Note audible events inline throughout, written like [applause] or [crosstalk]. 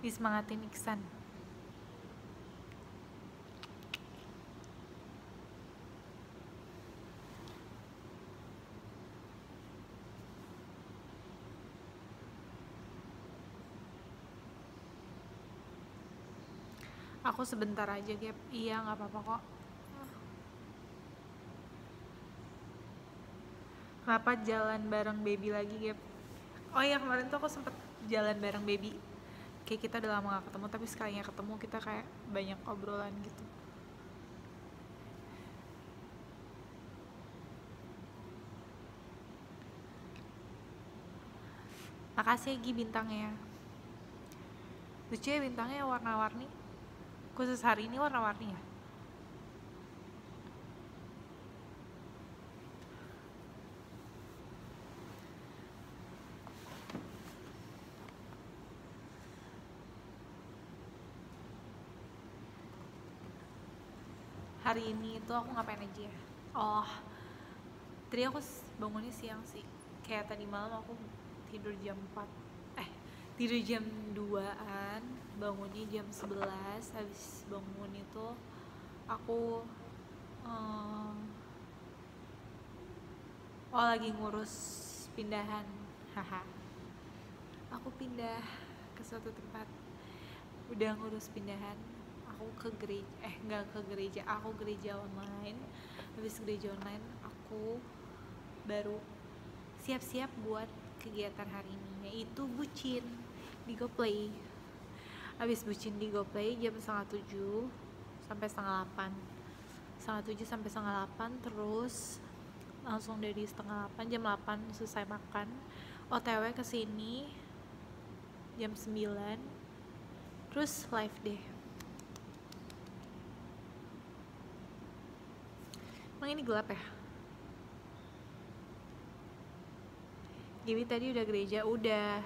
disemangatin Iksan aku sebentar aja Gap. Iya nggak apa-apa kok. Kenapa jalan bareng baby lagi Gap. Oh iya kemarin tuh aku sempet jalan bareng baby kayak kita udah lama gak ketemu tapi sekalinya ketemu kita kayak banyak obrolan gitu. Makasih ya Gi bintangnya. Lucu ya bintangnya warna-warni. Khusus hari ini warna-warni ya hari ini itu aku ngapain aja ya? Oh tadi aku bangunnya siang sih. Kayak tadi malam aku tidur jam 4 eh tidur jam 2an bangunnya jam 11 habis bangun itu aku eh, oh lagi ngurus pindahan. Haha. Aku pindah ke suatu tempat. Udah ngurus pindahan aku ke gereja eh nggak ke gereja aku gereja online. Habis gereja online aku baru siap-siap buat kegiatan hari ini yaitu bucin di GoPlay habis bucin di GoPlay jam setengah tujuh sampai setengah delapan setengah tujuh sampai setengah delapan terus langsung dari setengah delapan jam delapan selesai makan. Otw ke sini jam 9 terus live deh emang ini gelap ya? Gibi tadi udah gereja udah.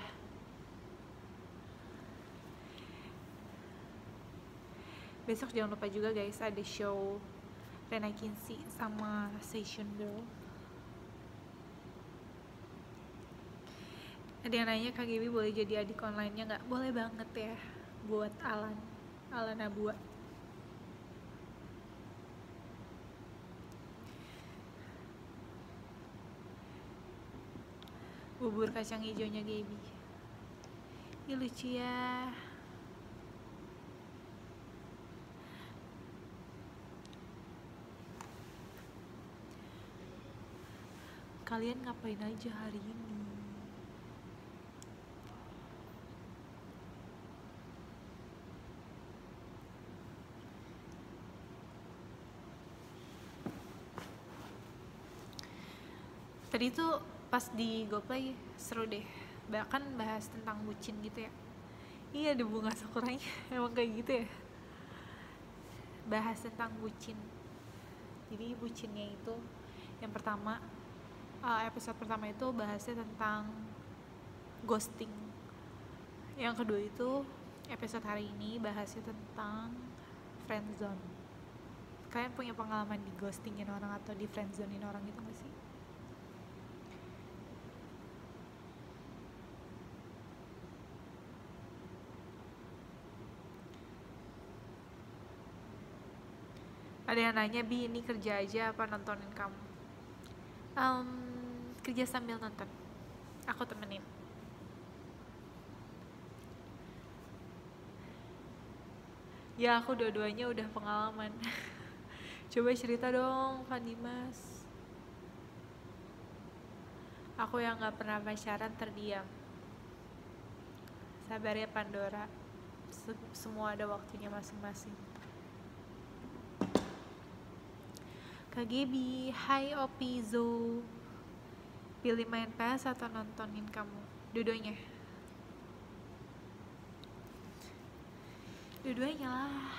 Besok jangan lupa juga guys ada show Rena Kinsey sama Session Girl. Ada yang nanya Kak Gibi boleh jadi adik online-nya nggak? Boleh banget ya buat Alan Alan Abua bubur kacang hijaunya Gaby. Ih lucu ya. Kalian ngapain aja hari ini? Tadi tuh pas di GoPlay seru deh. Bahkan bahas tentang bucin gitu ya. Iya ada bunga sakuranya [laughs] emang kayak gitu ya. Bahas tentang bucin. Jadi bucinnya itu yang pertama uh, episode pertama itu bahasnya tentang ghosting. Yang kedua itu episode hari ini bahasnya tentang friendzone. Kalian punya pengalaman di ghostingin orang atau di friendzonein orang gitu gak sih ada yang nanya bi ini kerja aja apa nontonin kamu? Em, kerja sambil nonton. Aku temenin. Ya aku dua-duanya udah pengalaman. [laughs] Coba cerita dong Fanny Mas. Aku yang nggak pernah pacaran terdiam. Sabar ya Pandora. Se- semua ada waktunya masing-masing Kak Gebi, hai Opizo Pilih main PS atau nontonin kamu? Dua-duanya. Dua-duanya lah.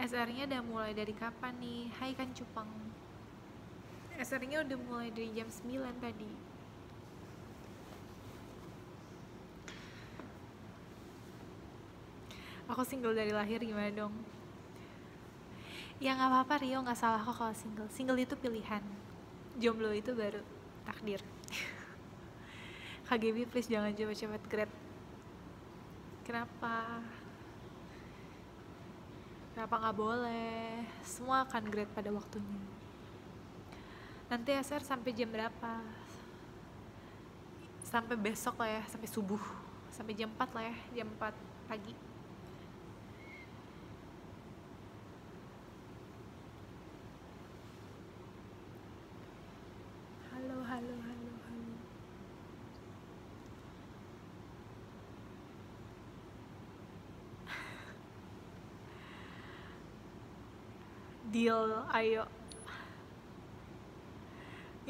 SR-nya udah mulai dari kapan nih? Hai kan Cupang. SR-nya udah mulai dari jam 9 tadi Aku single dari lahir gimana dong? Ya nggak apa-apa Rio nggak salah kok kalau single. Single itu pilihan. Jomblo itu baru takdir. [laughs] KGB please jangan cepet-cepet grade kenapa kenapa nggak boleh semua akan grade pada waktunya nanti SR sampai jam berapa sampai besok lah ya sampai subuh sampai jam 4 lah ya jam 4 pagi halo halo halo halo deal ayo.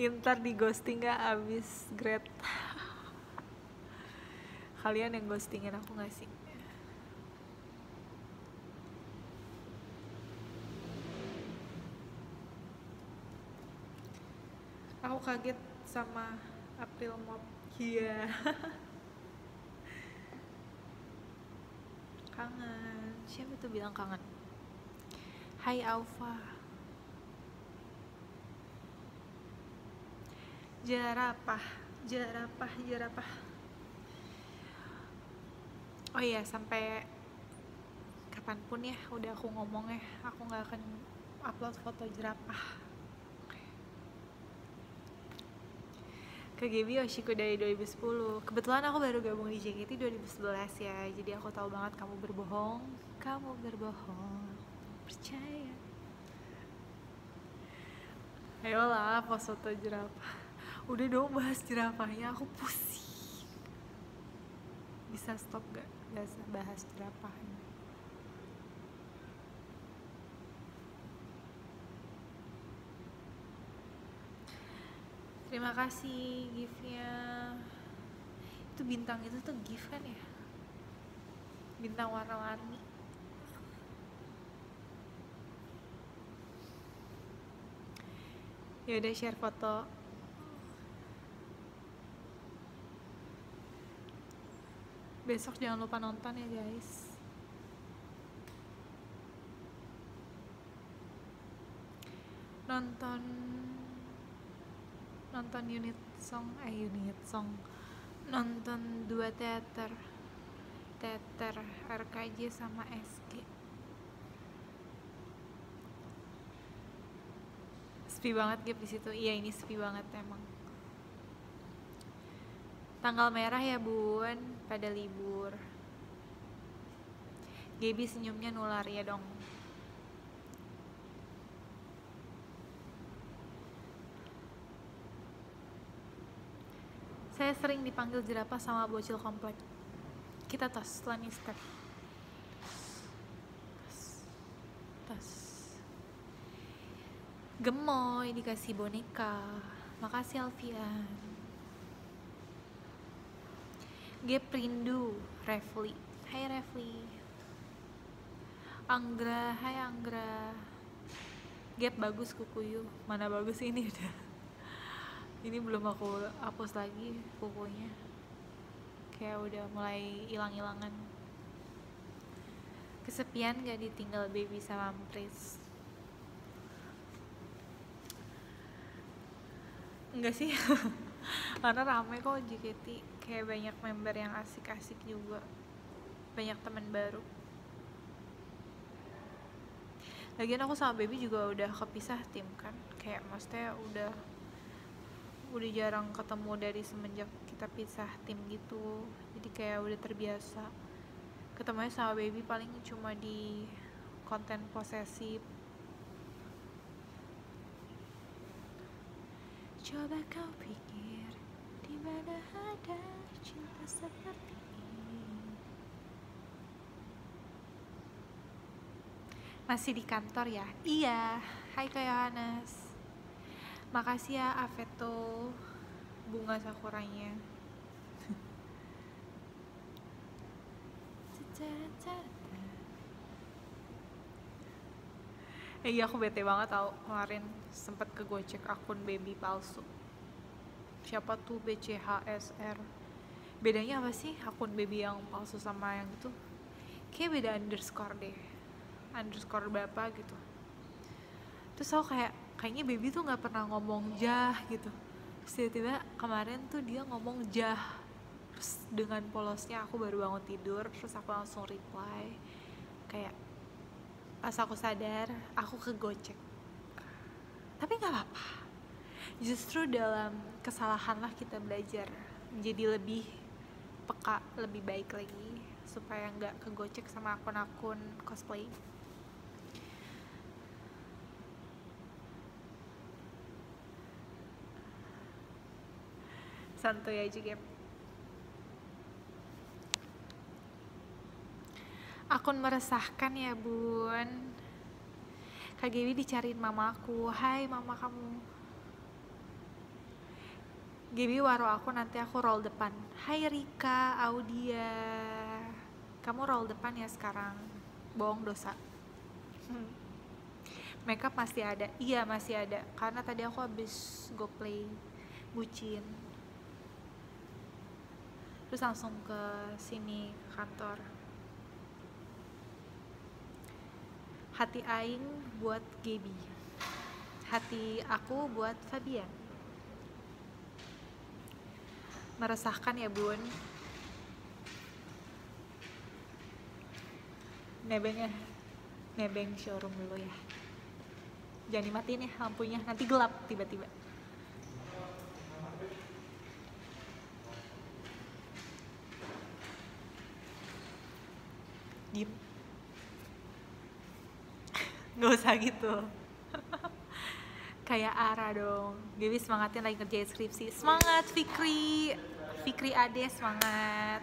Intar di ghosting gak abis grade Kalian yang ghostingin aku gak sih? Aku kaget sama April Mop. Iya. [laughs] Kangen. Siapa itu bilang kangen? Hai Alfa. Jerapah Jerapah Jerapah. Oh iya sampai kapan pun ya udah aku ngomong ya aku nggak akan upload foto jerapah. Ke GB Oshiko dari 2010 kebetulan aku baru gabung di JKT 2011 ya jadi aku tahu banget kamu berbohong. Kamu berbohong percaya. Ayolah foto jerapah. Udah dong bahas jerapahnya. Aku pusing. Bisa stop gak bahas, bahas jerapahnya. Terima kasih giftnya. Itu bintang itu tuh gift kan ya? Bintang warna-warni ya udah share foto. Besok jangan lupa nonton ya guys. Nonton nonton unit song eh unit song. Nonton dua teater teater RKJ sama SG sepi banget gitu di situ. Iya ini sepi banget emang. Tanggal merah ya bun. Pada libur. Gaby senyumnya nular ya dong. Saya sering dipanggil jerapah sama bocil komplek. Kita tos setelah nih step tos tos gemoy dikasih boneka. Makasih Alfian. Gap rindu Refli. Hai Refli. Anggra Hai Anggra. Gap bagus kukuyu Mana bagus ini? [laughs] Udah. Ini belum aku hapus lagi kukunya. Kayak udah mulai hilang-hilangan. Kesepian gak ditinggal baby sama Pris Enggak sih. [laughs] Karena rame kok JKT Kayak banyak member yang asik-asik juga. Banyak teman baru. Lagian aku sama baby juga udah kepisah tim kan. Kayak maksudnya udah Udah jarang ketemu dari semenjak kita pisah tim gitu. Jadi kayak udah terbiasa. Ketemunya sama baby paling cuma di konten posesif Coba kau pikir di mana ada cinta seperti ini? Masih di kantor ya? Iya. Hai Kak Yohanes. Makasih ya Aveto Bunga sakuranya [laughs] Eh iya aku bete banget tau. Kemarin sempet kegocek akun baby palsu. Siapa tuh? BCHSR bedanya apa sih akun baby yang palsu sama yang itu? Kayak beda underscore deh. Underscore berapa gitu. Terus aku kayak kayaknya baby tuh nggak pernah ngomong jah gitu. Tiba-tiba kemarin tuh dia ngomong jah. Terus dengan polosnya aku baru bangun tidur terus aku langsung reply. Kayak pas aku sadar aku kegocek. Tapi nggak apa-apa. Justru dalam kesalahan lah kita belajar menjadi lebih peka lebih baik lagi supaya nggak kegocek sama akun-akun cosplay. Santuy aja Gap akun meresahkan ya bun. Kak Gaby dicariin mamaku Hai mama kamu. Gaby waro aku nanti aku roll depan. Hai Rika, Audia. Kamu roll depan ya sekarang. Bohong dosa. [laughs] Makeup masih ada. Iya masih ada. Karena tadi aku habis go play Bucin. Terus langsung ke sini kantor hati aing buat Gaby. Hati aku buat Fabian. Meresahkan ya bun. Nebengnya nebeng showroom dulu ya. Jangan dimatiin ya lampunya. Nanti gelap tiba-tiba. Diem nggak usah gitu. [laughs] Kayak Ara dong. Dewi semangatin lagi ngerjain skripsi. Semangat Fikri. Fikri Ade semangat.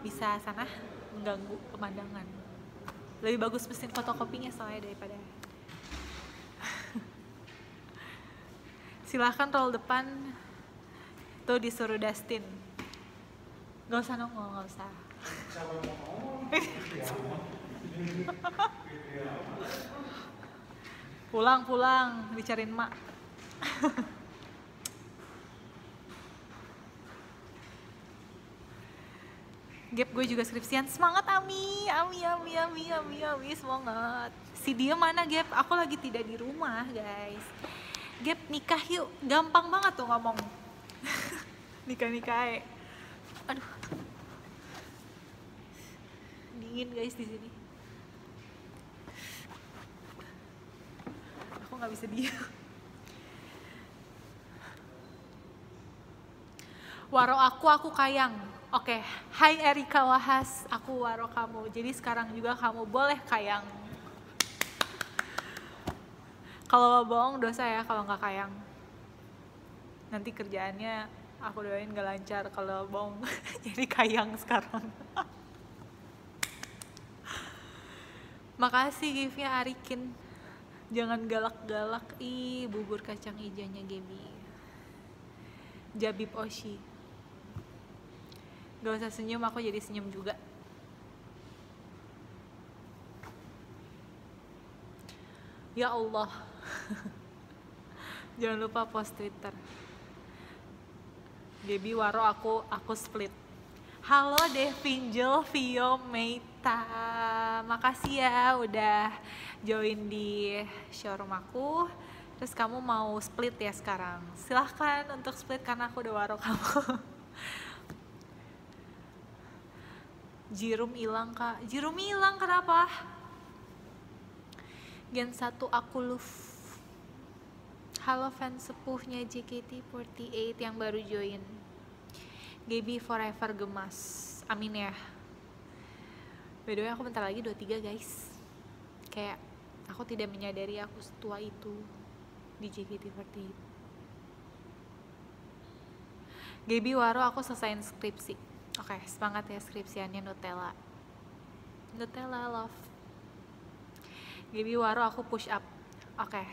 Bisa sana mengganggu pemandangan. Lebih bagus mesin fotokopinya soalnya daripada [laughs] silahkan roll depan. Tuh disuruh Dustin. Nggak usah nongol nggak usah [laughs] pulang pulang dicariin mak Gap gue juga skripsian. Semangat Ami. Ami Ami Ami Ami Ami semangat. Si dia mana Gap? Aku lagi tidak di rumah guys. Gap nikah yuk. Gampang banget tuh ngomong. [laughs] Nikah nikah aduh. Dingin guys di sini nggak bisa diam. Waro aku aku kayang. Oke okay. hai Erika Wahas aku waro kamu. Jadi sekarang juga kamu boleh kayang. Kalau bohong dosa ya kalau nggak kayang. Nanti kerjaannya aku doain gak lancar kalau bohong. [laughs] Jadi kayang sekarang. [laughs] Makasih giftnya Arikin. Jangan galak-galak. Ih, bubur kacang hijaunya Gaby. Jabib Oshi. Gak usah senyum, aku jadi senyum juga. Ya Allah. [laughs] Jangan lupa post Twitter. Gaby Waro aku aku split. Halo Devinjel Vio Meita Makasih ya udah join di showroom aku. Terus kamu mau split ya sekarang? Silahkan untuk split karena aku udah waro kamu. [laughs] Jirum hilang kak. Jirum hilang kenapa? Gen 1 aku love Halo fans sepuhnya JKT48 yang baru join. Gaby forever gemas. Amin ya by the way aku bentar lagi 23 guys. Kayak aku tidak menyadari aku setua itu di JKT48 Gaby Waro aku selesaiin skripsi. Oke okay, semangat ya skripsiannya Nutella. Nutella love. Gaby Waro aku push up. Oke okay,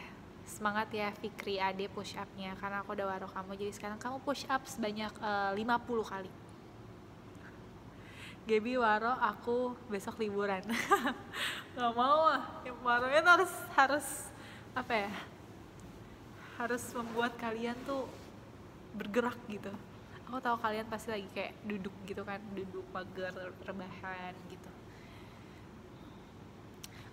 semangat ya Fikri Ade push upnya karena aku udah waro kamu. Jadi sekarang kamu push up sebanyak eh, uh, 50 kali Gaby waro aku besok liburan. [laughs] Nggak mau yang waronya tuh harus harus apa ya harus membuat kalian tuh bergerak gitu. Aku tahu kalian pasti lagi kayak duduk gitu kan duduk mager rebahan gitu.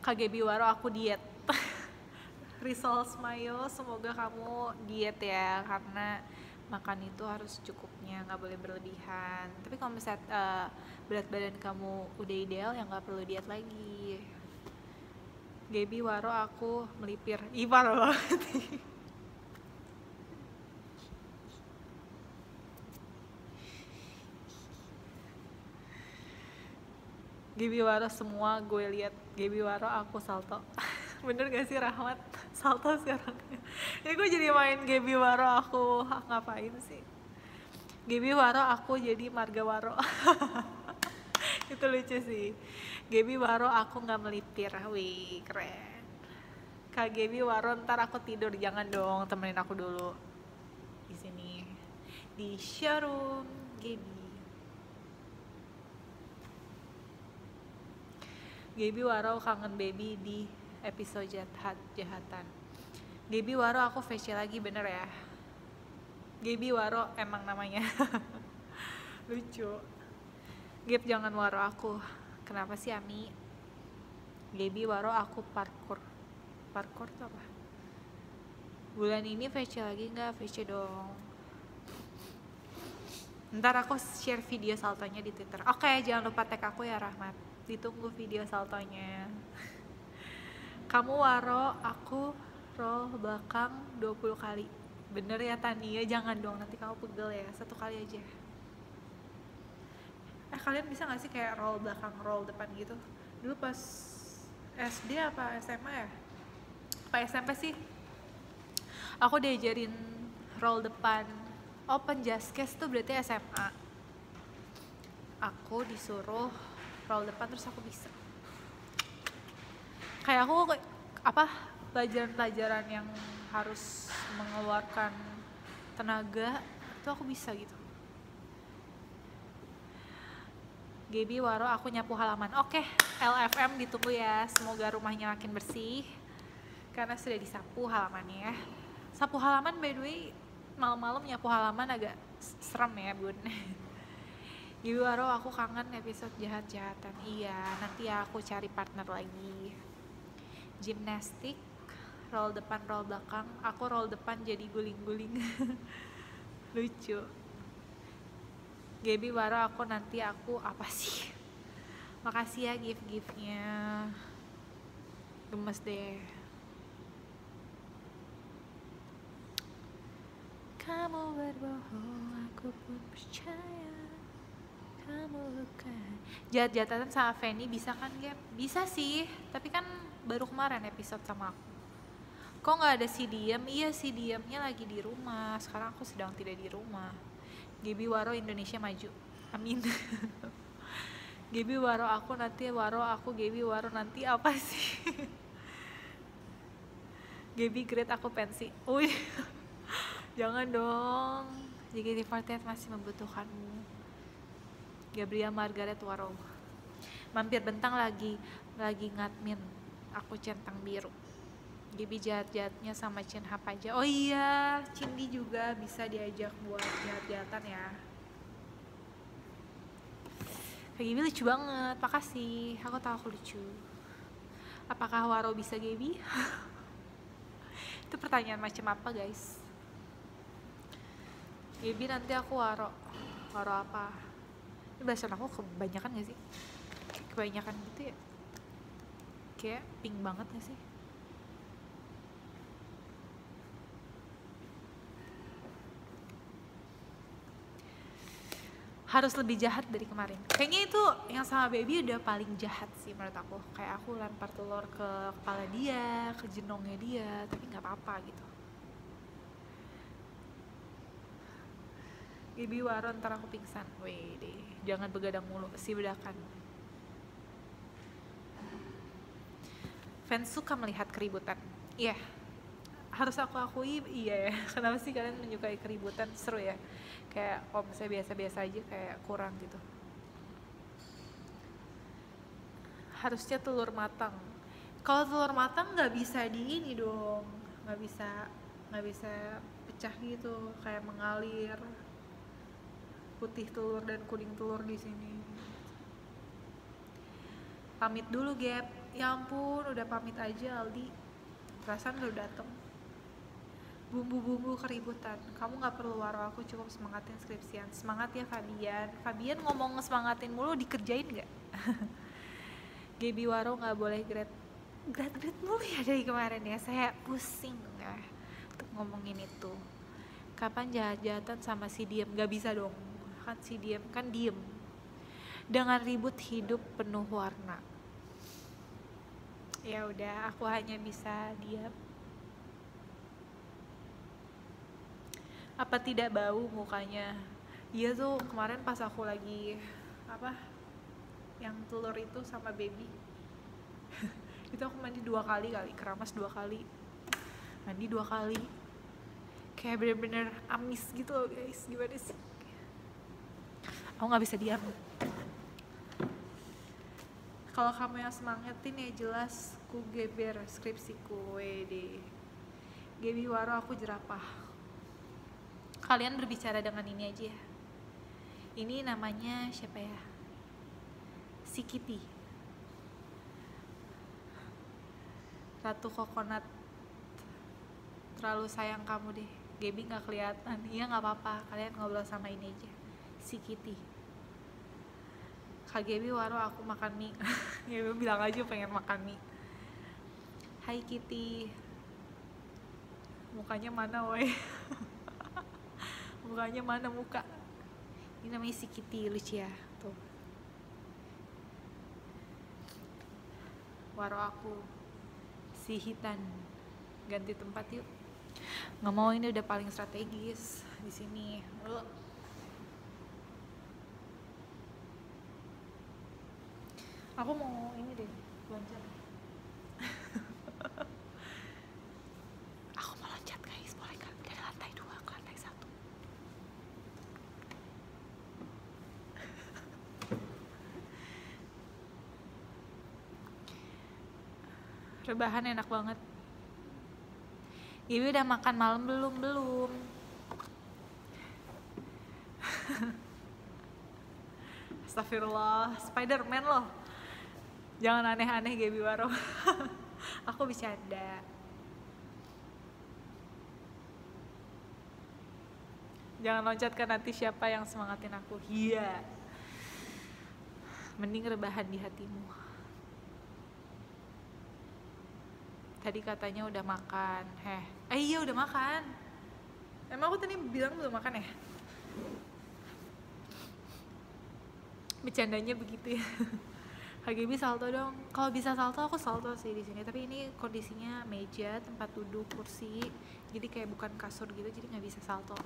KGB Waro aku diet. [laughs] Results Mayo semoga kamu diet ya karena makan itu harus cukupnya nggak boleh berlebihan. Tapi kalau misalnya uh, berat badan kamu udah ideal ya nggak perlu diet lagi. Gaby Waro aku melipir. Parah banget [laughs] Gaby Waro semua gue lihat. Gaby Waro aku salto. [laughs] Bener gak sih Rahmat? Salto sekarang. Ini [laughs] gue jadi main Gaby Waro aku. Ngapain sih? Gaby Waro aku jadi Marga Waro [laughs] itu lucu sih. Gaby Waro aku nggak melipir wih keren. Kak Gaby Waro ntar aku tidur. Jangan dong temenin aku dulu. Di sini. Di showroom Gaby. Gaby Waro kangen baby di episode jahat jahatan. Gaby Waro aku facial lagi bener ya? Gaby Waro emang namanya. [laughs] Lucu Gap jangan waro aku. Kenapa sih Ami? Gaby Waro aku parkour. Parkour tuh apa? Bulan ini facial lagi nggak? Facial dong. Ntar aku share video saltonya di twitter. Oke okay, jangan lupa tag aku ya Rahmat. Ditunggu video saltonya. [laughs] Kamu waro aku roll belakang 20 kali. Bener ya Tania? Jangan dong nanti kamu pegel ya. Satu kali aja eh kalian bisa gak sih kayak roll belakang roll depan gitu? Dulu pas SD apa SMA ya? Apa SMP sih? Aku diajarin roll depan. Open just case tuh berarti SMA aku disuruh roll depan terus aku bisa. Kayak aku apa pelajaran-pelajaran yang harus mengeluarkan tenaga itu aku bisa gitu Gaby Waro aku nyapu halaman. Oke LFM ditunggu ya. Semoga rumahnya makin bersih. Karena sudah disapu halamannya ya. Sapu halaman by the way malam-malam nyapu halaman agak serem ya bun. [laughs] Gaby Waro aku kangen episode jahat-jahatan. Iya nanti aku cari partner lagi. Gimnastik roll depan roll belakang. Aku roll depan jadi guling-guling. [laughs] Lucu Gaby baru aku nanti aku apa sih? [laughs] Makasih ya gift giftnya gemes deh. Kamu berbohong aku pun percaya. Kamu bukan. Jat-jatatan sama Fanny bisa kan Gap? bisa sih tapi kan baru kemarin episode sama aku. Kok nggak ada si diem? Iya si diemnya lagi di rumah. Sekarang aku sedang tidak di rumah Gibi Waro Indonesia maju. Amin. [laughs] Gibi Waro aku nanti Waro aku Gibi Waro nanti apa sih? [laughs] Gibi Great aku pensi. Uy [laughs] jangan dong. JKT48 masih membutuhkanmu. Gabriel Margaret Waro mampir bentang lagi lagi ngadmin. Aku centang biru Gibi jahat-jahatnya sama Chin Hap aja oh iya Cindy juga bisa diajak buat jahat-jahatan ya Kak Gibi lucu banget, makasih Aku tahu aku lucu Apakah Waro bisa Gibi? [laughs] Itu pertanyaan macam apa guys? Gibi nanti aku Waro Waro apa? Ini bahasa aku kebanyakan gak sih? Kebanyakan gitu ya? kayak pink banget gak sih harus lebih jahat dari kemarin. Kayaknya itu yang sama baby udah paling jahat sih menurut aku. Kayak aku lempar telur ke kepala dia ke jenongnya dia tapi nggak apa-apa gitu. Baby Waro ntar aku pingsan. Wih jangan begadang mulu, si bedakan fans suka melihat keributan. Iya. Yeah. harus aku akui iya ya. [laughs] Kenapa sih kalian menyukai keributan? Seru ya kayak kalau misalnya biasa-biasa aja kayak kurang gitu. Harusnya telur matang. Kalau telur matang nggak bisa di ini dong nggak bisa nggak bisa pecah gitu kayak mengalir putih telur dan kuning telur di sini. Pamit dulu Gap. Ya ampun udah pamit aja Aldi. Perasaan udah dateng bumbu-bumbu keributan. Kamu nggak perlu waro aku cukup semangatin skripsian. Semangat ya Fabian. Fabian ngomong semangatin mulu dikerjain nggak? [laughs] Gaby Waro nggak boleh grad grad grad mulu ya dari kemarin ya. Saya pusing ya untuk ngomongin itu. Kapan jahat-jahatan sama si diem? Nggak bisa dong. Kan si diem kan diem. Dengan ribut hidup penuh warna. Ya udah aku hanya bisa diam apa tidak bau mukanya? Iya tuh kemarin pas aku lagi apa yang telur itu sama baby. [laughs] Itu aku mandi dua kali kali keramas dua kali. Mandi dua kali. Kayak bener-bener amis gitu loh guys. Gimana sih? Aku nggak bisa diam. Kalau kamu yang semangatin ya jelas ku geber skripsiku wede Gebi Waro aku jerapah kalian berbicara dengan ini aja ya. Ini namanya siapa ya? Si Kitty. Ratu Kokonat terlalu sayang kamu deh. Gaby nggak kelihatan. Iya nggak apa-apa. Kalian ngobrol sama ini aja. Si Kitty. Kak Gaby waro aku makan mie. [laughs] Gaby bilang aja pengen makan mie. Hai Kitty. Mukanya mana woi [laughs] mukanya mana muka? Ini namanya si Kitty Lucia. Tuh. Waro aku. Si Hitan. Ganti tempat yuk. Nggak mau ini udah paling strategis di sini. Aku mau ini deh loncat rebahan enak banget. Ibu udah makan malam belum? Belum. [laughs] Astagfirullah. Spiderman loh. Jangan aneh-aneh Gaby Waro. [laughs] Aku bercanda. Jangan loncat ke nanti siapa yang semangatin aku. Iya. Mending rebahan di hatimu tadi katanya udah makan. Heh. Eh iya udah makan. Emang aku tadi bilang belum makan ya? Bercandanya begitu ya. [laughs] HGB salto dong. Kalau bisa salto aku salto sih di sini. Tapi ini kondisinya meja tempat duduk kursi. Jadi kayak bukan kasur gitu jadi nggak bisa salto.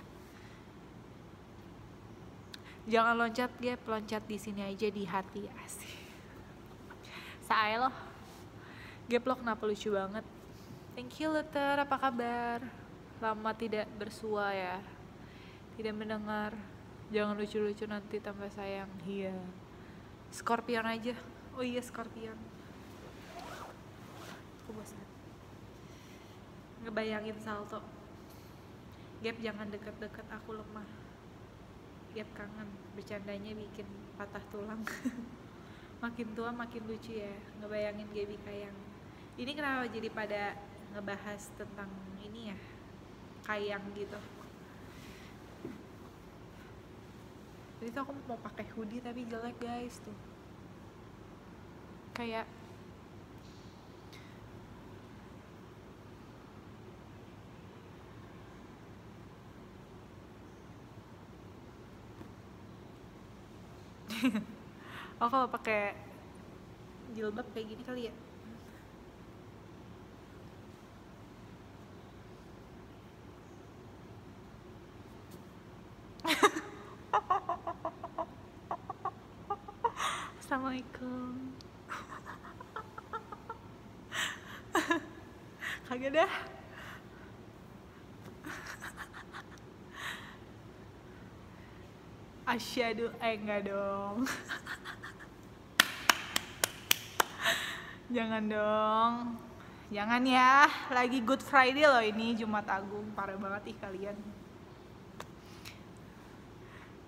Jangan loncat gap loncat di sini aja di hati asih [laughs] saya loh Geplok kenapa lucu banget? Thank you Luther, apa kabar? Lama tidak bersua ya. Tidak mendengar. Jangan lucu-lucu nanti tambah sayang. Iya. Scorpion aja. Oh iya Scorpion. Aku bosan. Ngebayangin salto. Gap jangan deket-deket. Aku lemah. Gap kangen. Bercandanya bikin patah tulang. [laughs] Makin tua makin lucu ya. Ngebayangin Gaby kayang ini kenapa jadi pada ngebahas tentang ini ya? Kayang gitu. Jadi tuh aku mau pakai hoodie tapi jelek guys tuh. Kayak [laughs] oh kalau pakai jilbab kayak gini kali ya kagak dah. Asyadu eh enggak dong. Jangan dong. Jangan ya. Lagi Good Friday loh ini Jumat Agung. Parah banget ih kalian.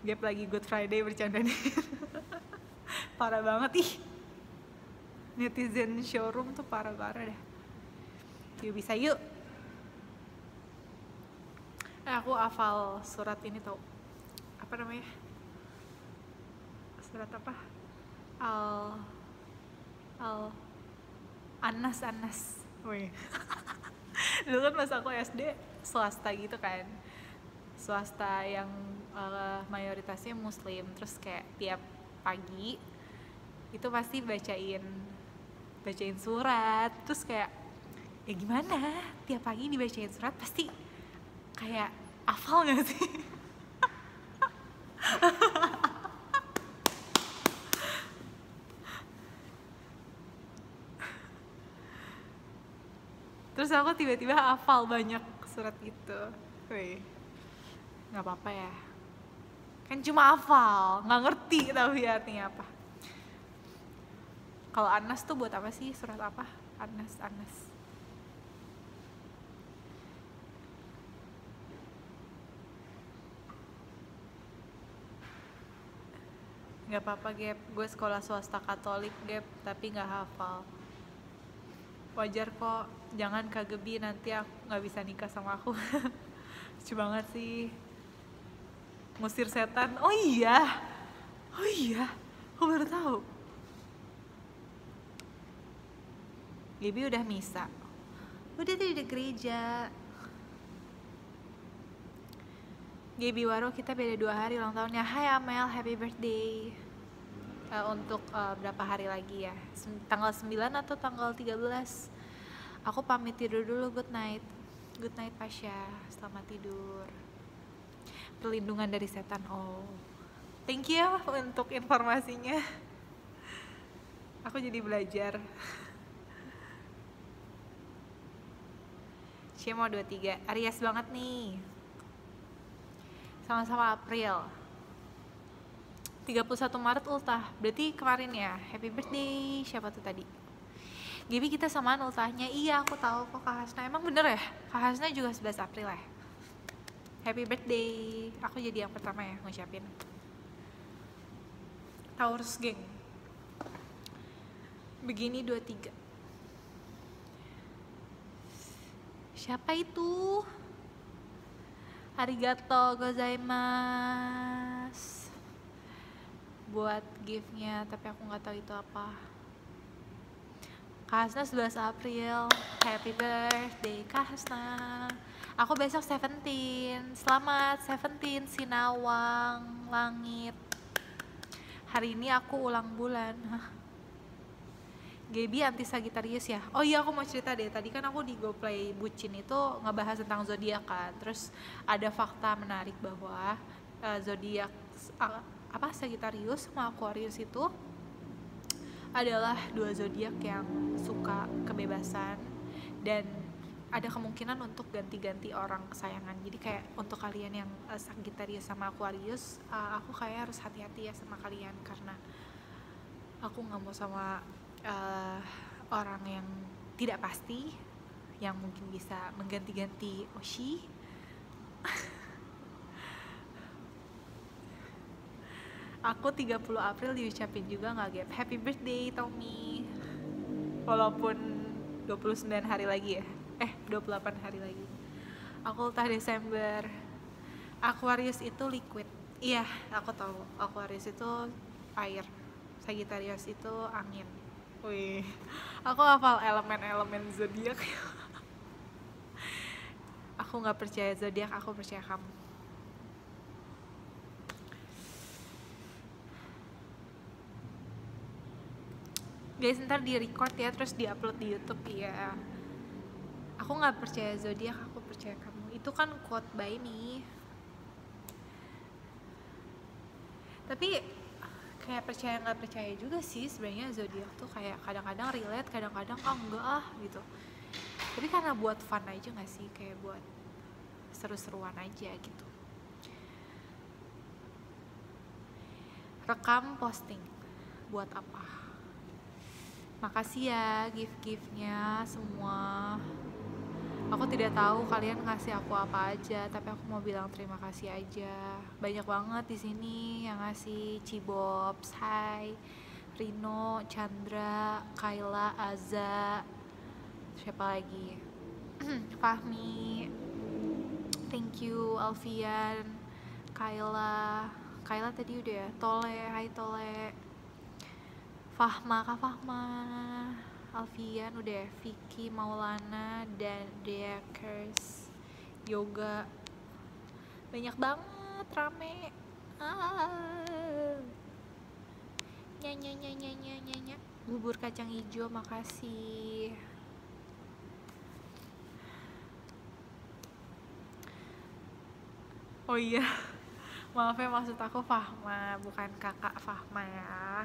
Gap lagi Good Friday bercanda nih. [laughs] Parah banget ih. Netizen showroom tuh parah-parah deh yuk bisa yuk. Eh, aku hafal surat ini tau. Apa namanya? Surat apa? Al al anas anas. Wih. [laughs] dulu kan pas aku SD swasta gitu kan. Swasta yang uh, mayoritasnya muslim. Terus kayak tiap pagi itu pasti bacain bacain surat. Terus kayak ya gimana? Tiap pagi dibacain surat pasti kayak hafal gak sih? Terus aku tiba-tiba hafal banyak surat itu. Nggak apa-apa ya. Kan cuma hafal nggak ngerti tapi artinya apa. Kalau Anas tuh buat apa sih? Surat apa? Anas Anas nggak apa-apa Gap. Gue sekolah swasta katolik Gap tapi nggak hafal. Wajar kok. Jangan kagebi nanti aku nggak bisa nikah sama aku. [laughs] Lucu banget sih. Ngusir setan. Oh iya. Oh iya. Aku baru tahu. Gaby udah misa. Udah tadi di gereja Gaby Waro kita beda dua hari ulang tahunnya. Hai Amel. Happy birthday. Uh, untuk uh, berapa hari lagi ya? Tanggal 9 atau tanggal 13 aku pamit tidur dulu. Good night. Good night Pasha. Selamat tidur. Perlindungan dari setan. Oh. Thank you untuk informasinya. Aku jadi belajar. Cemo 23 Aries banget nih sama-sama April. 31 Maret ultah. Berarti kemarin ya happy birthday. Siapa tuh tadi? Gaby kita samaan ultahnya. Iya aku tahu kok Kak Hasna. Emang bener ya? Kak Hasna juga 11 April ya? Happy birthday. Aku jadi yang pertama ya ngucapin. Taurus geng begini 23 siapa itu arigato gozaimasu. Buat giftnya tapi aku nggak tahu itu apa. Kak Hasna 11 April. Happy birthday Kak Hasna Aku besok 17 Selamat 17 Sinawang Langit. Hari ini aku ulang bulan. Hah? [laughs] Gaby anti Sagittarius ya. Oh iya aku mau cerita deh. Tadi kan aku di GoPlay Bucin itu ngebahas tentang zodiak kan. Terus ada fakta menarik bahwa uh, zodiak uh, apa Sagittarius sama Aquarius itu adalah dua zodiak yang suka kebebasan dan ada kemungkinan untuk ganti-ganti orang kesayangan. Jadi kayak untuk kalian yang uh, Sagittarius sama Aquarius, uh, aku kayak harus hati-hati ya sama kalian karena aku nggak mau sama uh, orang yang tidak pasti yang mungkin bisa mengganti-ganti Oshi. [laughs] Aku 30 April diucapin juga nggak gap. Happy birthday Tommy. Walaupun 29 hari lagi ya. Eh 28 hari lagi. Aku ultah Desember. Aquarius itu liquid. Iya aku tahu. Aquarius itu air. Sagittarius itu angin Wih, aku hafal elemen-elemen zodiak. [laughs] aku nggak percaya zodiak, aku percaya kamu. Guys, ntar di record ya, terus di upload di YouTube ya. Aku nggak percaya zodiak, aku percaya kamu. Itu kan quote by me. Tapi kayak percaya nggak percaya juga sih sebenarnya zodiak tuh kayak kadang-kadang relate kadang-kadang oh enggak ah gitu. Tapi karena buat fun aja nggak sih? Kayak buat seru-seruan aja gitu. Rekam posting buat apa? Makasih ya gift-giftnya semua aku tidak tahu kalian ngasih aku apa aja tapi aku mau bilang terima kasih aja. Banyak banget di sini yang ngasih. Cibobs Hai Rino Chandra Kaila Aza. Siapa lagi? [clears throat] Fahmi thank you Alfian Kaila. Kaila tadi udah ya? Tole Hai Tole. Fahma Kak Fahma Alfian udah ya Vicky Maulana dan Dekers Yoga. Banyak banget rame. Ah. nyanyi nyanyi nyanyi nyanyi bubur kacang hijau makasih. Oh iya [laughs] maaf ya maksud aku Fahma bukan kakak Fahma ya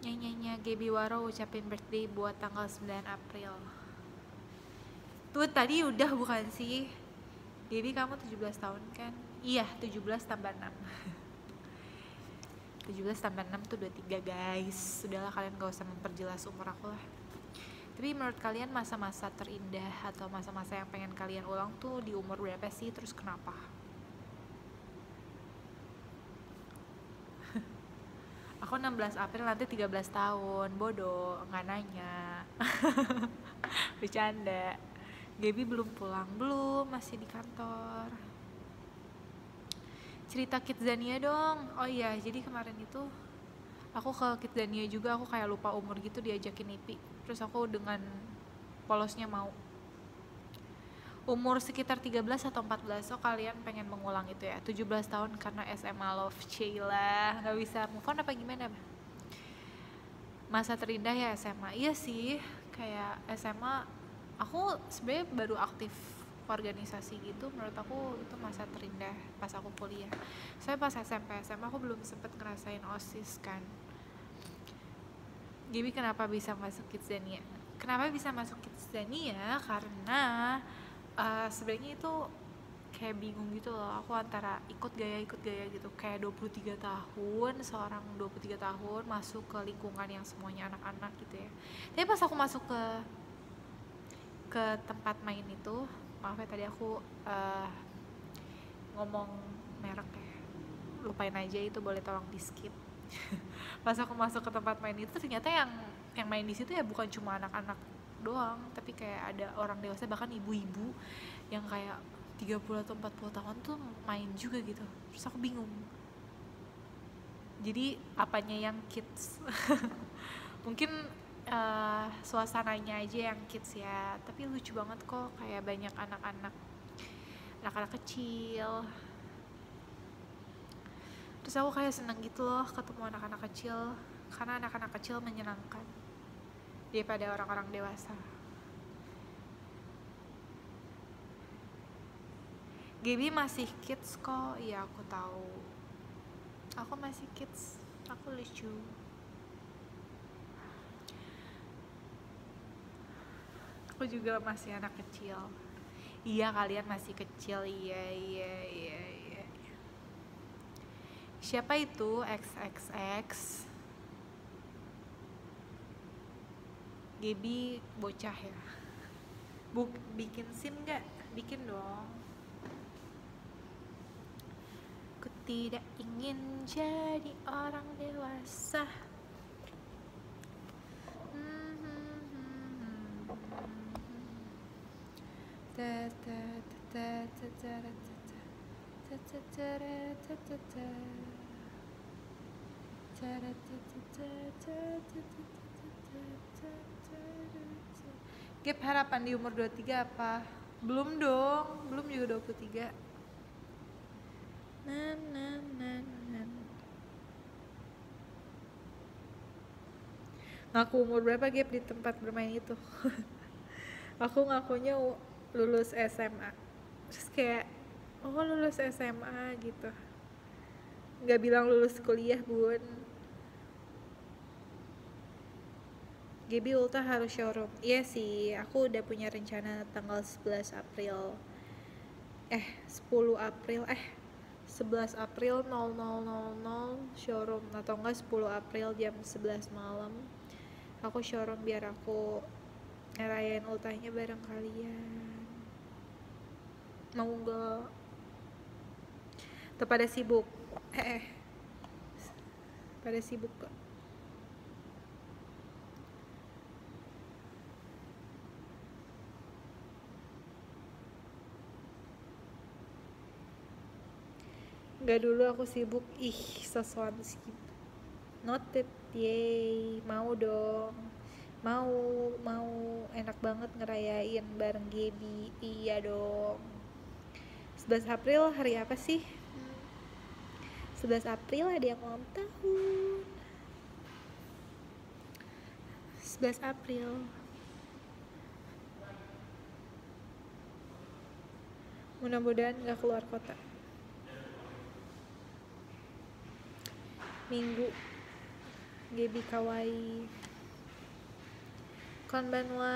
nyanyinya Gaby Waro ucapin birthday buat tanggal 9 April. Tuh tadi udah bukan sih? Gaby kamu 17 tahun kan? Iya 17 tambah 6 17 [laughs] tambah 6 tuh 23 guys. Sudahlah kalian gak usah memperjelas umur aku lah. Tapi menurut kalian masa-masa terindah atau masa-masa yang pengen kalian ulang tuh di umur berapa sih? Terus kenapa aku 16 April nanti 13 tahun. Bodoh nggak nanya. [laughs] Bercanda. Gaby belum pulang. Belum masih di kantor. Cerita Kidzania dong. Oh iya jadi kemarin itu aku ke Kidzania juga. Aku kayak lupa umur gitu diajakin Ipi terus aku dengan polosnya mau umur sekitar 13 atau 14 so kalian pengen mengulang itu ya? 17 tahun karena SMA love Sheila. Nggak bisa move on apa gimana? Masa terindah ya SMA iya sih kayak SMA aku sebenarnya baru aktif organisasi gitu. Menurut aku itu masa terindah pas aku kuliah. Saya pas SMP SMA aku belum sempet ngerasain osis kan. Gibi kenapa bisa masuk Kidzania? Kenapa bisa masuk Kidzania? Karena uh, sebenarnya itu kayak bingung gitu loh. Aku antara ikut gaya ikut gaya gitu. Kayak 23 tahun seorang 23 tahun masuk ke lingkungan yang semuanya anak-anak gitu ya. Tapi pas aku masuk ke ke tempat main itu maaf ya tadi aku uh, ngomong merek ya. Lupain aja itu boleh tolong di skip [laughs] pas aku masuk ke tempat main itu ternyata yang yang main di situ ya bukan cuma anak-anak doang. Tapi kayak ada orang dewasa bahkan ibu-ibu yang kayak 30 atau 40 tahun tuh main juga gitu. Terus aku bingung. Jadi apanya yang kids? [laughs] Mungkin uh, suasananya aja yang kids ya. Tapi lucu banget kok kayak banyak anak-anak anak-anak kecil. Terus aku kayak seneng gitu loh ketemu anak-anak kecil. Karena anak-anak kecil menyenangkan daripada orang-orang dewasa. Gaby masih kids kok? Iya aku tahu. Aku masih kids. Aku lucu. Aku juga masih anak kecil. Iya kalian masih kecil. Iya iya iya siapa itu? XXX Gaby bocah ya Buk, bikin sim gak? bikin dong ku tidak ingin jadi orang dewasa ta ta ta ta Gap harapan di umur 23 apa? Belum dong, belum juga 23 na, na, na, na. Ngaku umur berapa Gap di tempat bermain itu? [laughs] Aku ngakunya lulus SMA Terus kayak, oh lulus SMA gitu Gak bilang lulus kuliah bun GB Ulta harus showroom. Iya sih aku udah punya rencana tanggal 11 April. Eh 10 April eh 11 April 0000 showroom. Atau enggak 10 April jam 11 malam aku showroom biar aku ngerayain ultahnya bareng kalian. Mau enggak atau pada sibuk. Eh, eh. pada sibuk kok Gak dulu aku sibuk. Ih sesuatu sibuk noted. Yay. Mau dong. Mau mau. Enak banget ngerayain bareng Gaby. Iya dong. 11 April hari apa sih? 11 April ada yang ulang tahun. 11 April. Mudah-mudahan gak keluar kota minggu. Gaby Kawaii. Konbanwa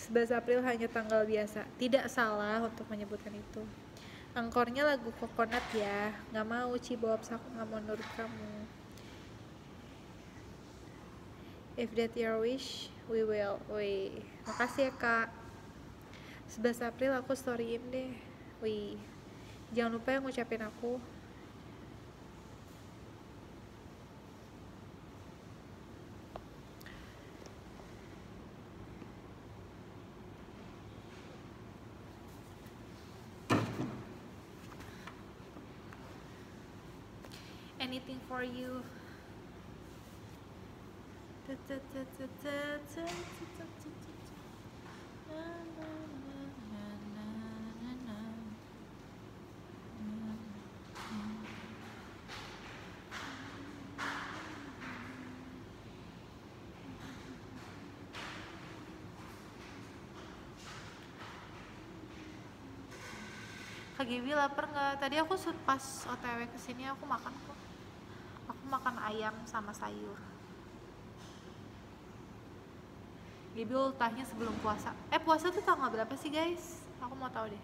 11 April hanya tanggal biasa. Tidak salah untuk menyebutkan itu. Angkornya lagu kokonat ya. Nggak mau Cibobs aku nggak mau nurut kamu. If that your wish we will. Wih makasih ya kak. 11 April aku storyin deh. Wih jangan lupa yang ngucapin aku anything for you Kak Gaby lapar nggak? Tadi aku pas OTW ke sini aku makan kok. Aku makan ayam sama sayur. Gaby ultahnya sebelum puasa. Eh puasa tuh tanggal berapa sih guys? Aku mau tahu deh.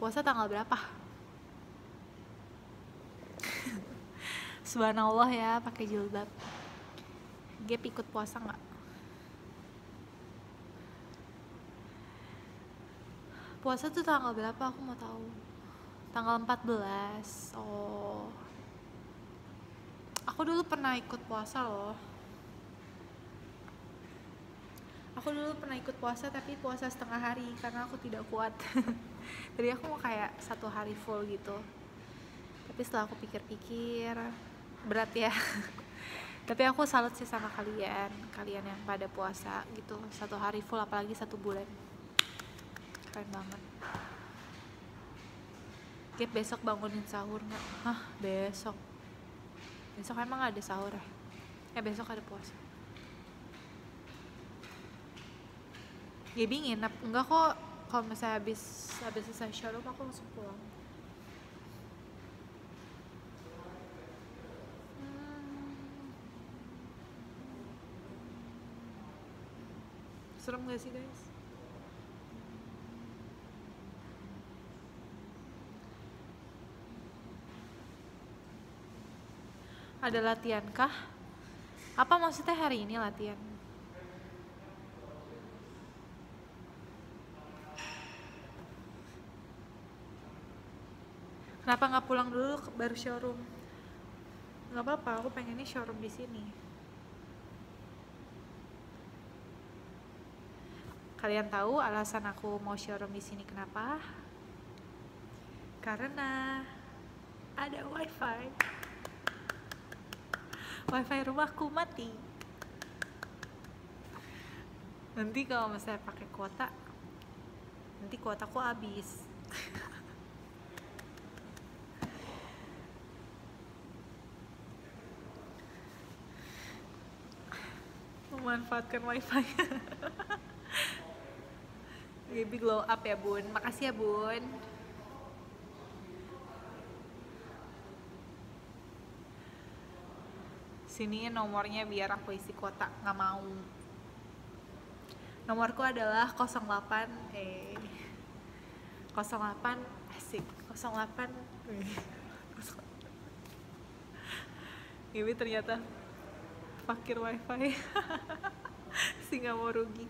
Puasa tanggal berapa? [laughs] Subhanallah ya pakai jilbab. Gap ikut puasa nggak? Puasa tuh tanggal berapa? Aku mau tahu. Tanggal 14. Oh. Aku dulu pernah ikut puasa loh. Aku dulu pernah ikut puasa tapi puasa setengah hari karena aku tidak kuat. [laughs] Jadi aku mau kayak satu hari full gitu. Tapi setelah aku pikir-pikir berat ya. [laughs] tapi aku salut sih sama kalian, kalian yang pada puasa gitu satu hari full apalagi satu bulan keren banget. Gap besok bangunin sahur nggak? Hah besok. Besok emang ada sahur ya? Eh besok ada puasa. Gaby nginep. Enggak kok. Kalau misalnya habis habis selesai showroom aku langsung pulang. Hmm. serem gak sih guys ada latihan kah apa maksudnya hari ini latihan? Kenapa nggak pulang dulu baru showroom? Nggak apa-apa aku pengennya showroom di sini. Kalian tahu alasan aku mau showroom di sini kenapa? Karena ada wifi wifi rumahku mati. Nanti kalau misalnya pakai kuota nanti kuotaku habis. [laughs] Memanfaatkan wifi. [laughs] Gaby glow up ya bun. Makasih ya bun sini nomornya biar aku isi kuota nggak mau nomorku adalah 08 eh 08 asik 08 eh, 08. Gaby ternyata fakir wifi [laughs] sih nggak mau rugi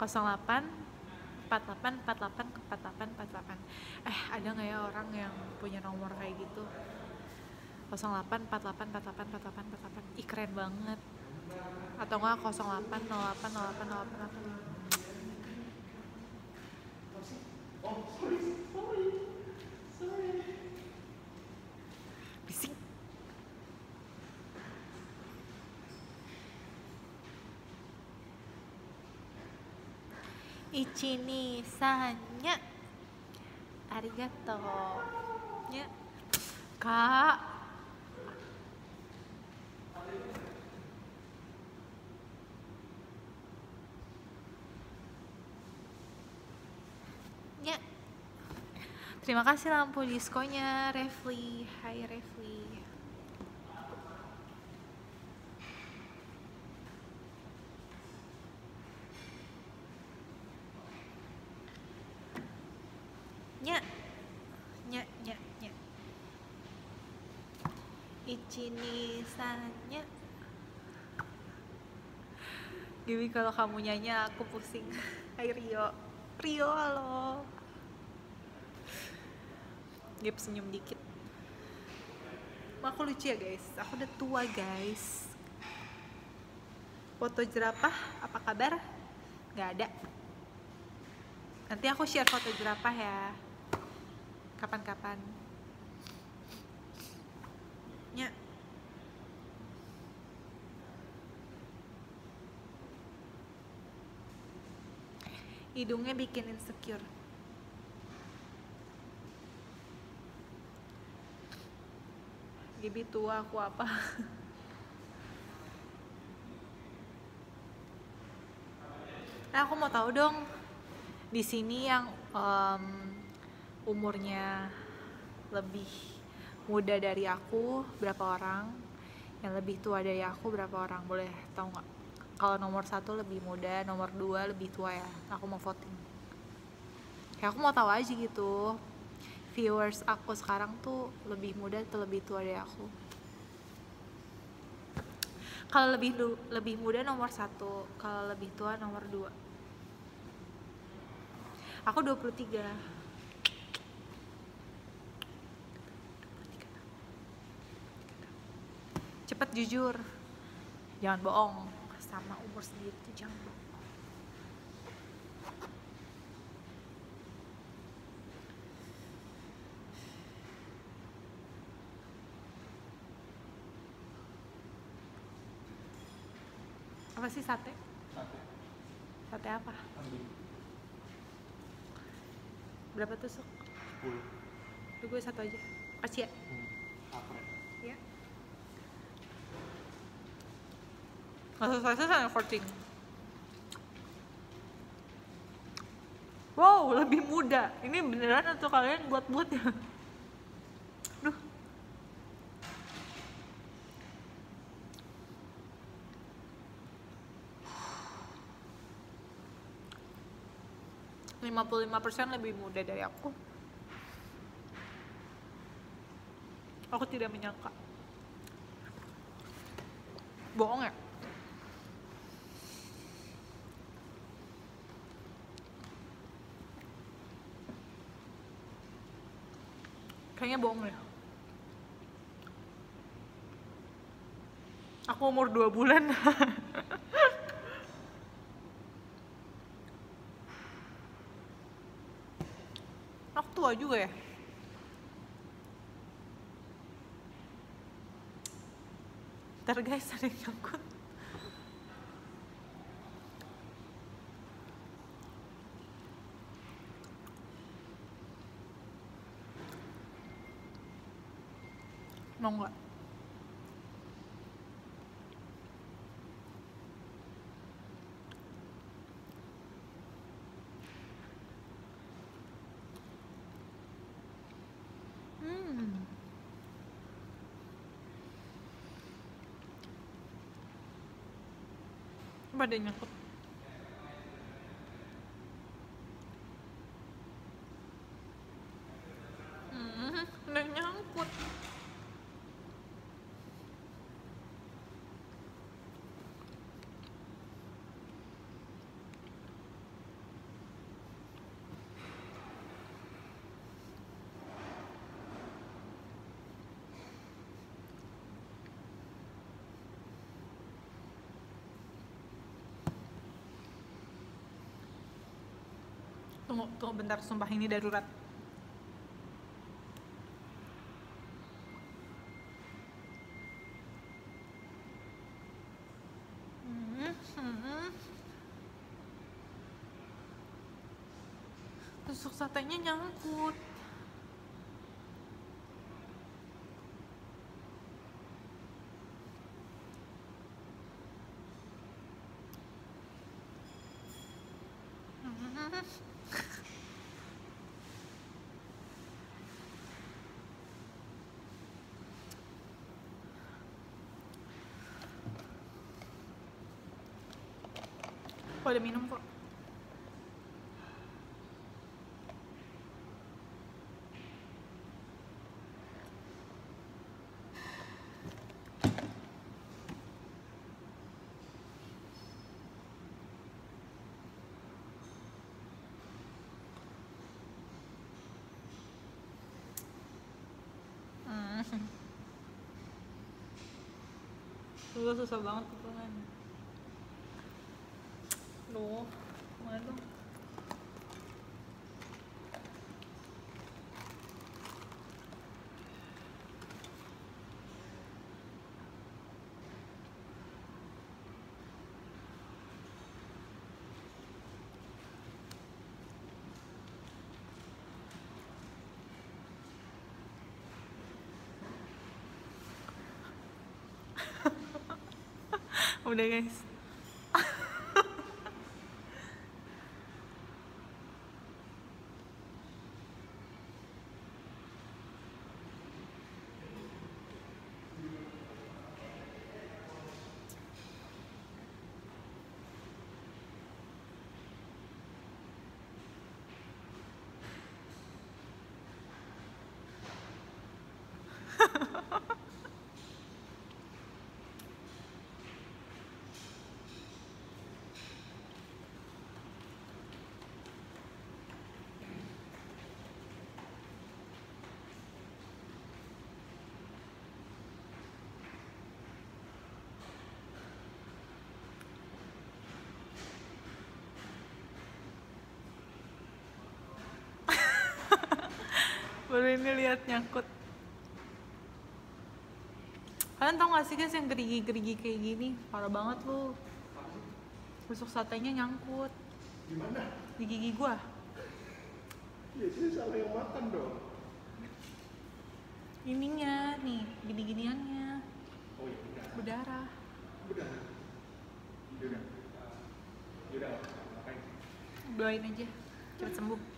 kosong delapan empat delapan empat delapan empat delapan empat delapan. Eh ada nggak ya orang yang punya nomor kayak gitu? 08 48 48 48 48 ih keren banget. Atau enggak 08 08 08 08 bising Ichini sanya. Arigato. Ya. Kak. Ya. Terima kasih lampu diskonya Refli. Hai Refli Sanya Gibi kalau kamu nyanyi aku pusing. [laughs] Hai Rio. Rio halo. Gip senyum dikit. Aku lucu ya guys. Aku udah tua guys. Foto jerapah apa kabar? Nggak ada. Nanti aku share foto jerapah ya. Kapan-kapan ya hidungnya bikin insecure. Gibi tua aku apa? [laughs] Nah, aku mau tahu dong di sini yang em, umurnya lebih muda dari aku berapa orang? Yang lebih tua dari aku berapa orang? Boleh tahu nggak kalau nomor satu lebih muda nomor dua lebih tua ya aku mau voting. Ya aku mau tahu aja gitu. Viewers aku sekarang tuh lebih muda atau lebih tua dari aku? Kalau lebih lebih muda nomor satu kalau lebih tua nomor dua. Aku 23 cepet jujur. Jangan bohong sama umur sendiri tuh jangan bohong apa sih sate Sate. sate apa Kambing. berapa tusuk 10. Duh, gue satu aja kasih ya Hmm. Apre. Nggak selesai selesai 14 Wow, lebih muda. Ini beneran atau kalian buat-buat ya? Duh. lima puluh lima persen lebih muda dari aku. Aku tidak menyangka. Bohong ya? Kayaknya bohong ya. Aku umur 2 bulan. [laughs] Aku tua juga ya. Ntar guys ada yang nyangkut. Mau nggak? Hmm. Coba ada yang nyangkut. Hmm, udah nyangkut. Tunggu tunggu bentar sumpah ini darurat Hmm, hmm. tusuk satenya nyangkut Hmm. Oh, udah minum kok. Hmm. Lu susah banget kepungan. Loh, mana dong? Udah guys. Baru ini lihat nyangkut. Kalian tau gak sih guys yang gerigi-gerigi kayak gini? Parah banget lu. Tusuk satenya nyangkut Gimana? di gigi gua. Ya sih salah yang makan dong. Ininya nih, gini-giniannya Oh ya udah, berdarah. udah, udah, udah, ngapain? Doain aja, cepet sembuh.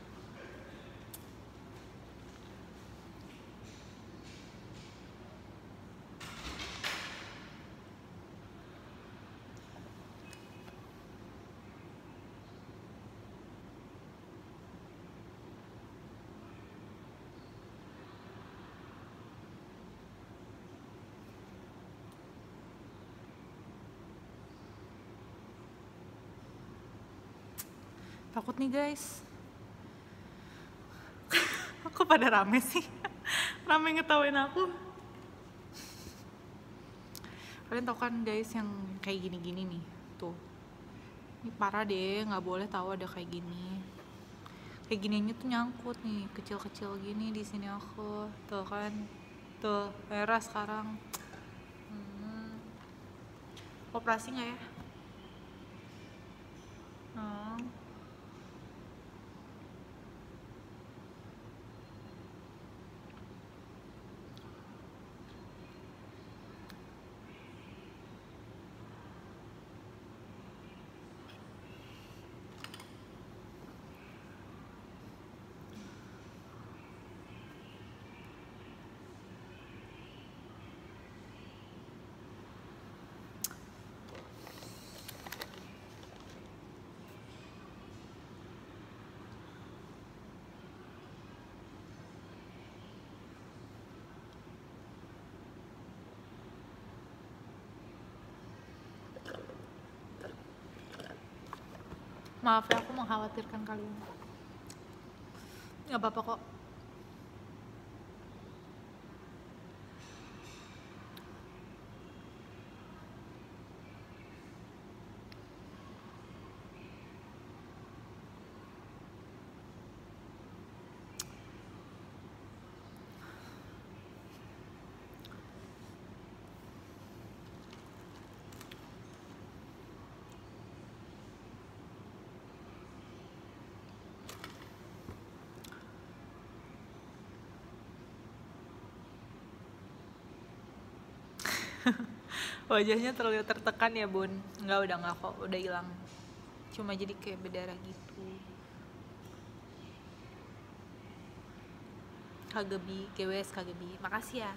Nih guys. [laughs] Kok pada rame sih? [laughs] rame ngetawain aku. Kalian tau kan guys yang kayak gini-gini nih, tuh. Ini parah deh, nggak boleh tahu ada kayak gini. Kayak gininya tuh nyangkut nih, kecil-kecil gini di sini aku, tuh kan, tuh merah sekarang. Hmm. Operasi nggak ya? Hmm. Maaf ya aku mengkhawatirkan kalian. Gak apa-apa kok. Wajahnya terlihat tertekan ya bun. Nggak udah nggak kok udah hilang. Cuma jadi kayak berdarah gitu. Kagebi GWS Kagebi makasih ya.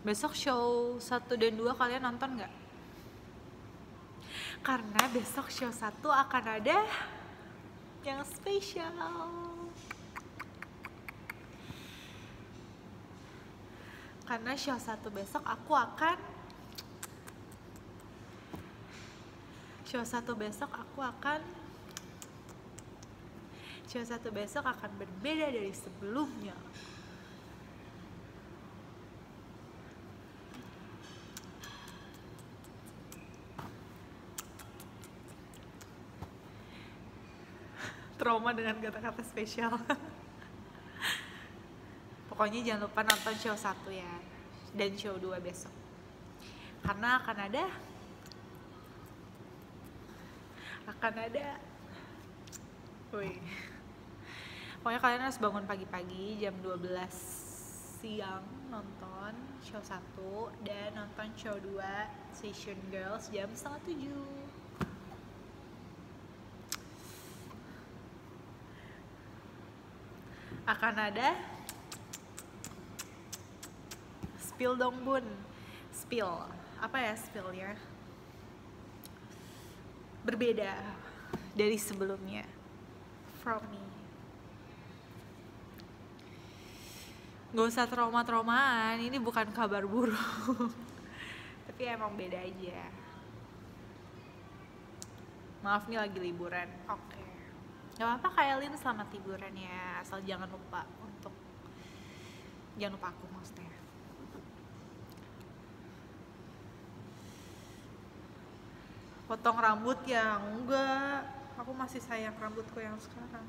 Besok show 1 dan 2 kalian nonton nggak? Karena besok show 1 akan ada yang spesial karena show 1 besok aku akan show 1 besok aku akan show 1 besok akan berbeda dari sebelumnya. Trauma dengan kata-kata spesial [laughs] pokoknya jangan lupa nonton show 1 ya dan show 2 besok karena akan ada akan ada Wih. pokoknya kalian harus bangun pagi-pagi jam 12 siang nonton show 1 dan nonton show 2 Session Girls jam setengah 7 akan ada spill dong bun. Spill. Apa ya spill ya berbeda dari sebelumnya. From me. Nggak usah trauma-traumaan ini bukan kabar buruk. [laughs] Tapi emang beda aja. Maaf nih lagi liburan. Oke. Gak apa-apa Kailin selamat liburan ya. Asal jangan lupa untuk Jangan lupa aku maksudnya Potong rambut ya enggak. Aku masih sayang rambutku yang sekarang.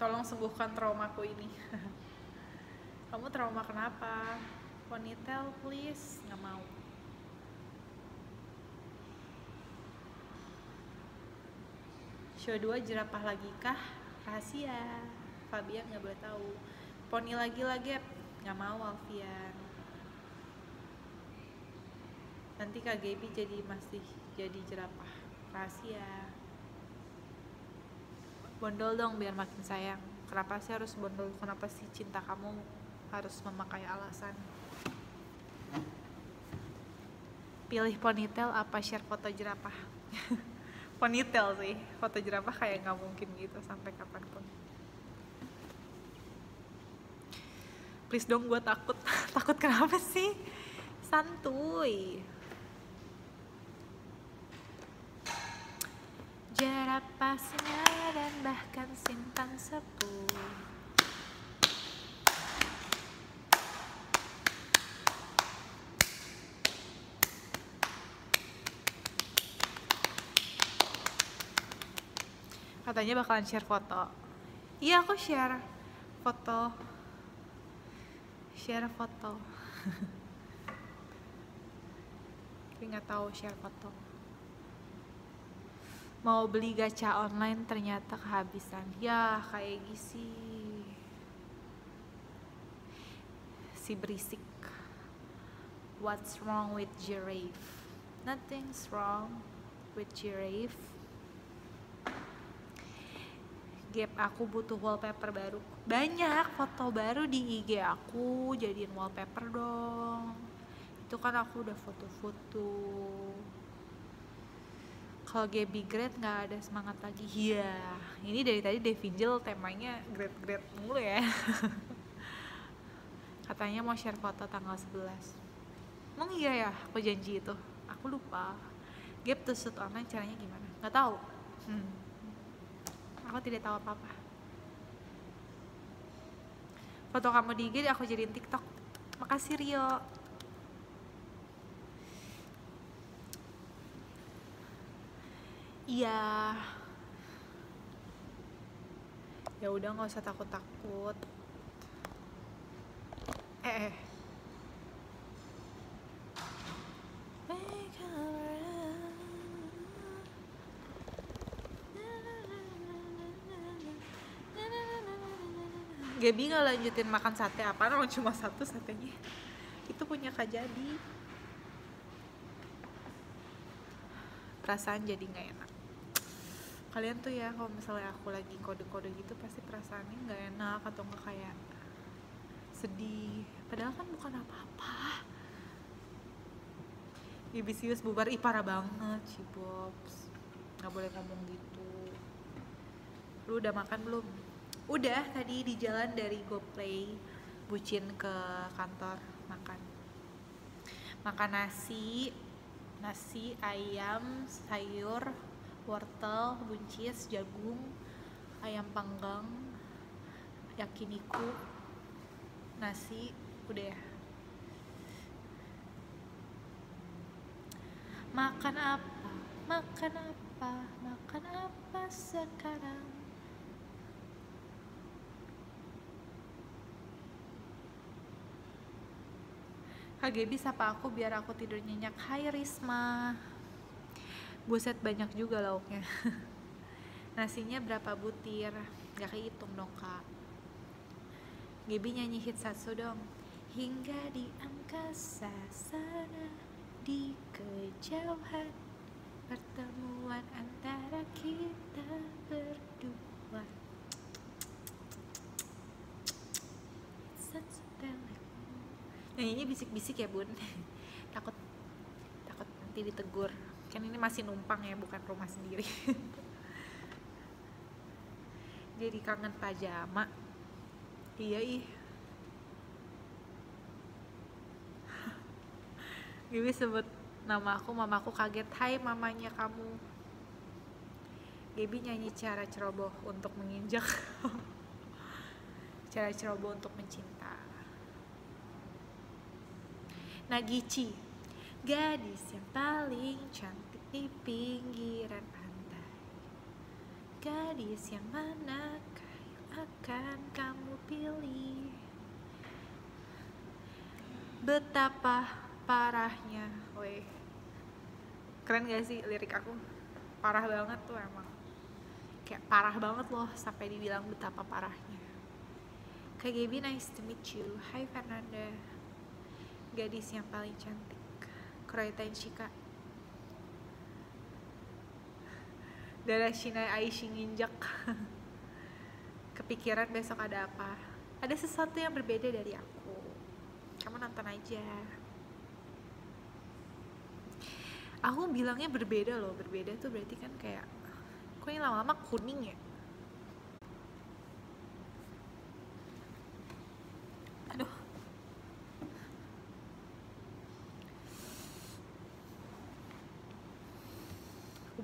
Tolong sembuhkan traumaku ini. [laughs] Kamu trauma kenapa? ponytail please. Nggak mau. Show 2 jerapah lagi kah? Rahasia. Fabian nggak boleh tahu poni lagi lagi nggak mau Alfian. Nanti Kak Gaby jadi masih jadi jerapah. Rahasia bondol dong biar makin sayang. Kenapa sih harus bondol? Kenapa sih cinta kamu harus memakai alasan? Pilih ponytail apa share foto jerapah? [laughs] Ponytail sih. Foto jerapah kayak nggak mungkin gitu sampai kapan pun please dong gue takut. [laughs] Takut kenapa sih? Santuy. Jerapah singa dan bahkan simpang sepuh. Katanya bakalan share foto. Iya aku share foto share foto. [laughs] Tapi nggak tahu share foto. Mau beli gacha online ternyata kehabisan. Ya kayak gisi. Si berisik. What's wrong with giraffe nothing's wrong with giraffe gap aku butuh wallpaper baru. Banyak foto baru di IG aku jadiin wallpaper dong. Itu kan aku udah foto-foto. Kalau Gaby Great nggak ada semangat lagi. Iya ini dari tadi Devingel temanya great great mulu ya. [laughs] Katanya mau share foto tanggal 11 emang iya ya aku janji itu. Aku lupa. Gap tuh shoot online caranya gimana? Nggak tahu. Hmm aku tidak tahu apa-apa. Foto kamu di IG aku jadiin TikTok. Makasih Rio. Iya. Ya udah nggak usah takut-takut. Eh, eh. Gaby nggak lanjutin makan sate apa orang cuma satu satenya. Itu punya kak jadi. Perasaan jadi nggak enak. Kalian tuh ya kalau misalnya aku lagi kode-kode gitu pasti perasaannya nggak enak atau nggak kayak sedih. Padahal kan bukan apa-apa. Ibisius bubar. Ih parah banget Cibobs nggak boleh ngomong gitu. Lu udah makan belum udah tadi di jalan dari GoPlay bucin ke kantor makan. Makan nasi nasi ayam sayur wortel buncis jagung ayam panggang yakiniku nasi udah ya. Makan apa? Makan apa? Makan apa sekarang Gaby sapa aku biar aku tidur nyenyak. Hai Risma. Buset banyak juga lauknya. [laughs] Nasinya berapa butir? Gak kehitung dong kak. Gaby nyanyi hit satu dong. Hingga di angkasa sana Di kejauhan Pertemuan antara kita berdua Satu telepon nyanyinya bisik-bisik ya bun. [laughs] Takut takut nanti ditegur. Kan ini masih numpang ya bukan rumah sendiri. [laughs] Jadi kangen pajama. Iya ih. [laughs] Gaby sebut nama aku, mama aku kaget. Hai mamanya kamu. Gaby nyanyi cara ceroboh untuk menginjak. Cara ceroboh untuk mencinta Nagici. Gadis yang paling cantik di pinggiran pantai. Gadis yang manakah yang akan kamu pilih? Betapa parahnya Weh. Keren gak sih lirik aku? Parah banget tuh emang. Kayak parah banget loh sampai dibilang betapa parahnya. Kak Gaby nice to meet you. Hai Fernanda gadis yang paling cantik. Kroitan Shika. Darah Shina Aishi nginjak [laughs] Kepikiran besok ada apa? Ada sesuatu yang berbeda dari aku. Kamu nonton aja. Aku bilangnya berbeda loh. Berbeda tuh berarti kan kayak Kok ini lama-lama kuning ya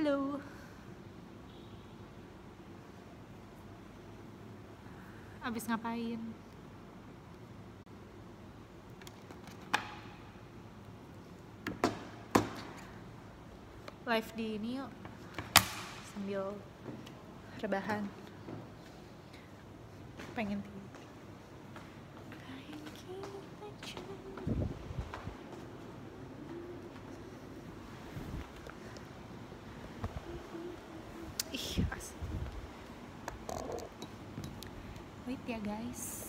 Halo. Abis ngapain? Live di ini yuk. Sambil rebahan. Pengen guys.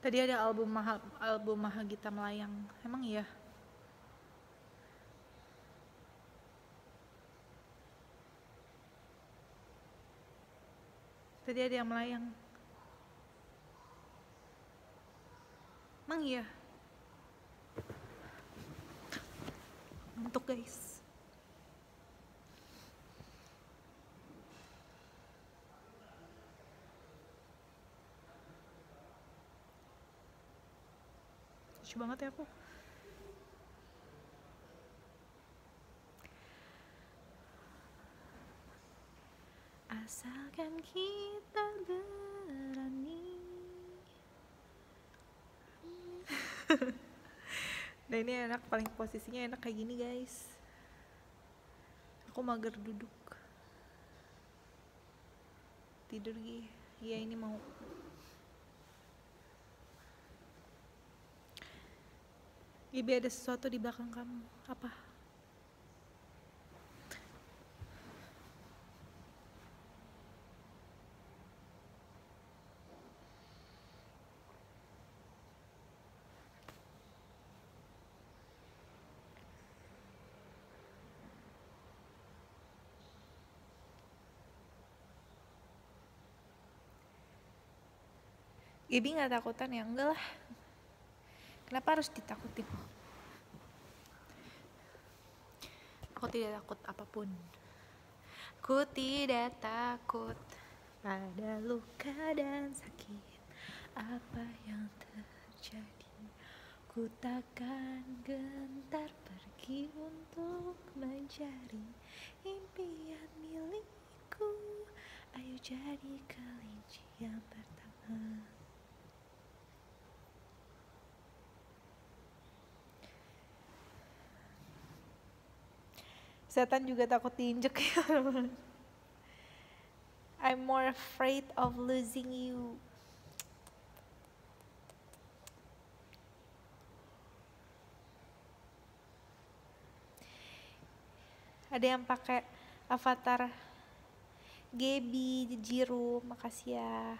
Tadi ada album Maha, album Mahagita Melayang. Emang iya? Tadi ada yang melayang. Emang iya? Untuk guys. Lucu banget ya aku. Asalkan kita berani. [laughs] nah ini enak, paling posisinya enak kayak gini guys. Aku mager duduk. Tidur gih. Iya ini mau. Gibi ada sesuatu di belakang kamu. Apa? Gibi nggak takutan ya? Enggak lah. Kenapa harus ditakutin? Aku tidak takut apa pun. Ku tidak takut pada luka dan sakit apa yang terjadi. Ku takkan gentar pergi untuk mencari impian milikku. Ayo jadi kelinci yang pertama. Setan juga takut diinjek ya. [laughs] I'm more afraid of losing you. Ada yang pakai avatar Gaby, Jiro, makasih ya.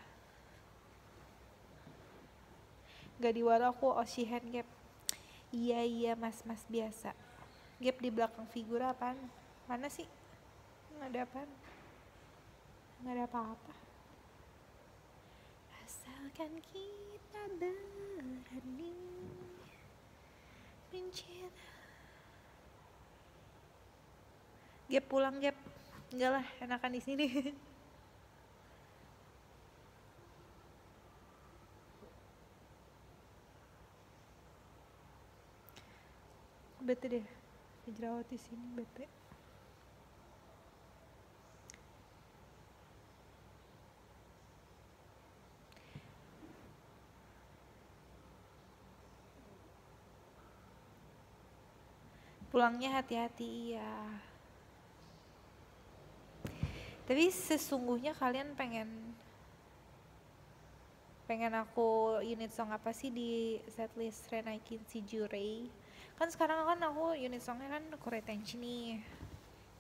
Gak di waro aku Oshihan Gap. Iya iya mas mas biasa. Gap di belakang figura apaan? Mana sih? Nggak ada apaan. Nggak ada apa-apa. Asalkan kita berani mencinta. Gap pulang Gap. Enggak lah, enakan di sini. bete deh [laughs] pakai jerawat di sini bete. Pulangnya hati-hati ya tapi sesungguhnya kalian pengen pengen aku unit song apa sih di setlist Renaiki Sijurei? Kan sekarang kan aku unit songnya kan Korea Tenchi nih.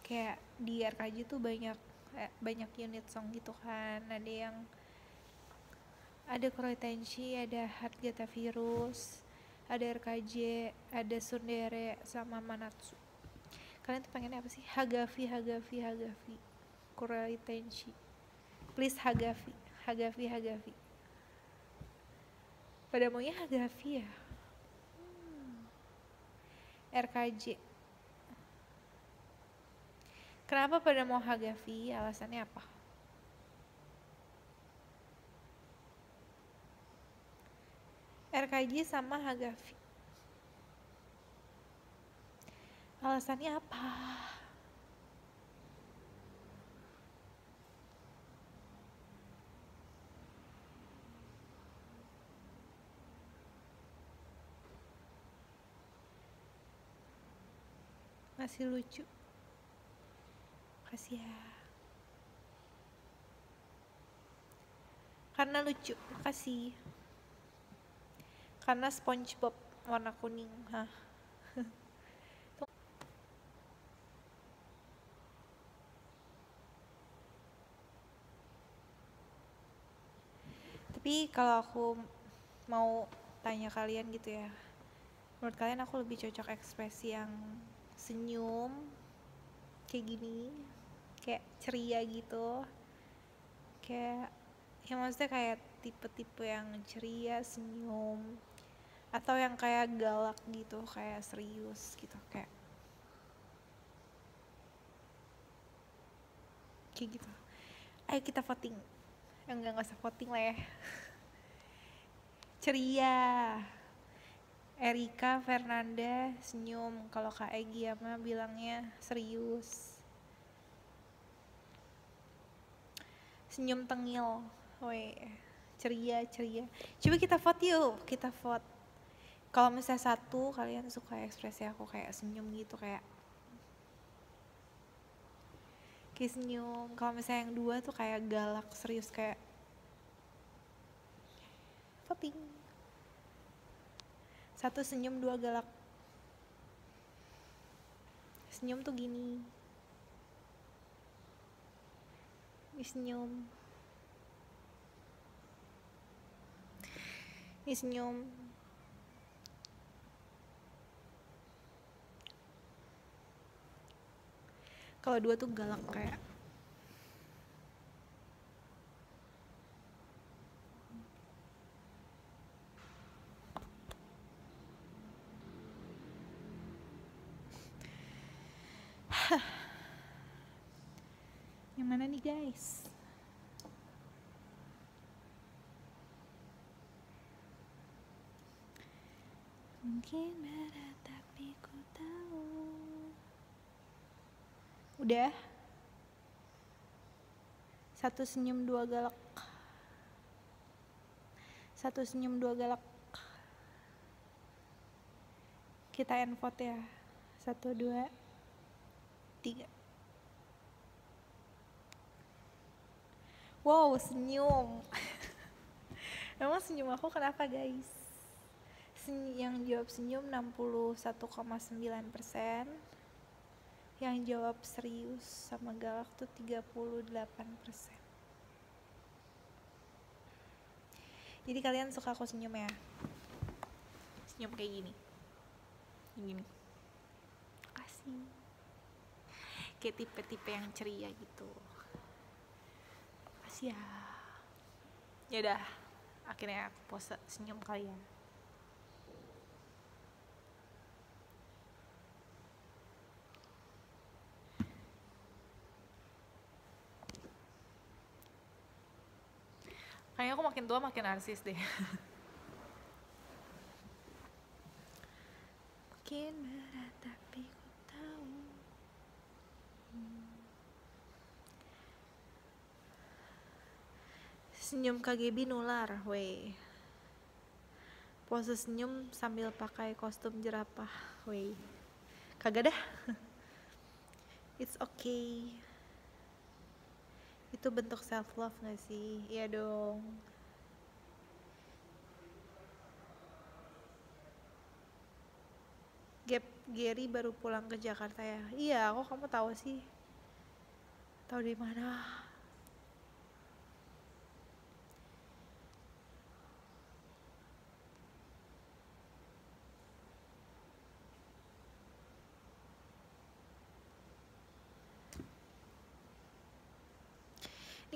Kayak di RKJ tuh banyak eh, banyak unit song gitu kan. Ada yang ada Korea Tenchi ada Hargata Virus ada RKJ ada Sundere sama Manatsu. Kalian tuh pengennya apa sih? Hagafi Hagafi Hagafi Korea Tenchi please Hagafi Hagafi Hagafi pada maunya Hagafi ya. RKJ kenapa pada mau Hagafi alasannya apa? RKJ sama Hagafi alasannya apa masih lucu. Kasih ya. Karena lucu makasih. Karena SpongeBob warna kuning hah. [laughs] Tapi kalau aku mau tanya kalian gitu ya menurut kalian aku lebih cocok ekspresi yang senyum kayak gini kayak ceria gitu. Kayak ya maksudnya kayak tipe-tipe yang ceria senyum atau yang kayak galak gitu kayak serius gitu kayak kayak gitu. Ayo kita voting. Enggak nggak usah voting lah ya. [laughs] Ceria Erika Fernanda senyum kalau Kak Egi mah bilangnya serius. Senyum tengil. Woi ceria ceria. Coba kita vote yuk kita vote. Kalau misalnya satu kalian suka ekspresi aku kayak senyum gitu kayak kayak senyum kalau misalnya yang dua tuh kayak galak serius kayak voting satu senyum dua galak. Senyum tuh gini. Ini senyum. Ini senyum. Kalau dua tuh galak kayak mana nih guys? Mungkin berat tapi ku tahu udah? Satu senyum dua galak. Satu senyum dua galak. Kita end vote ya. Satu dua tiga wow senyum. [laughs] Emang senyum aku kenapa guys? Yang jawab senyum 61,9 persen. Yang jawab serius sama galak tuh 38 persen. Jadi kalian suka aku senyum ya? Senyum kayak gini. Gini. Kasih kayak tipe-tipe yang ceria gitu ya ya udah akhirnya aku pose senyum kalian. Kayaknya aku makin tua makin narsis deh. Makin berat tapi ku tahu senyum KGB nular weh. Pose senyum sambil pakai kostum jerapah weh. Kagak dah. [laughs] It's okay. Itu bentuk self love gak sih? Iya dong. Gap Gary baru pulang ke Jakarta ya? Iya kok kamu tahu sih? Tahu di mana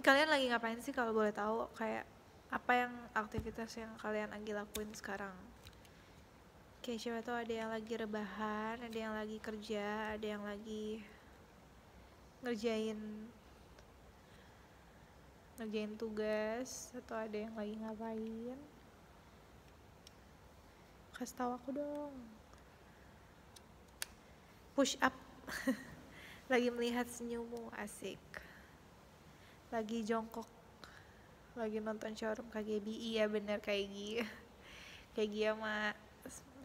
kalian lagi ngapain sih kalau boleh tahu kayak apa yang aktivitas yang kalian lagi lakuin sekarang? Kayak siapa tahu ada yang lagi rebahan, ada yang lagi kerja, ada yang lagi ngerjain ngerjain tugas atau ada yang lagi ngapain? Kasih tahu aku dong. Push up. [laughs] Lagi melihat senyummu asik lagi jongkok lagi nonton showroom KGB iya bener kayak Gi. Kayak Gi sama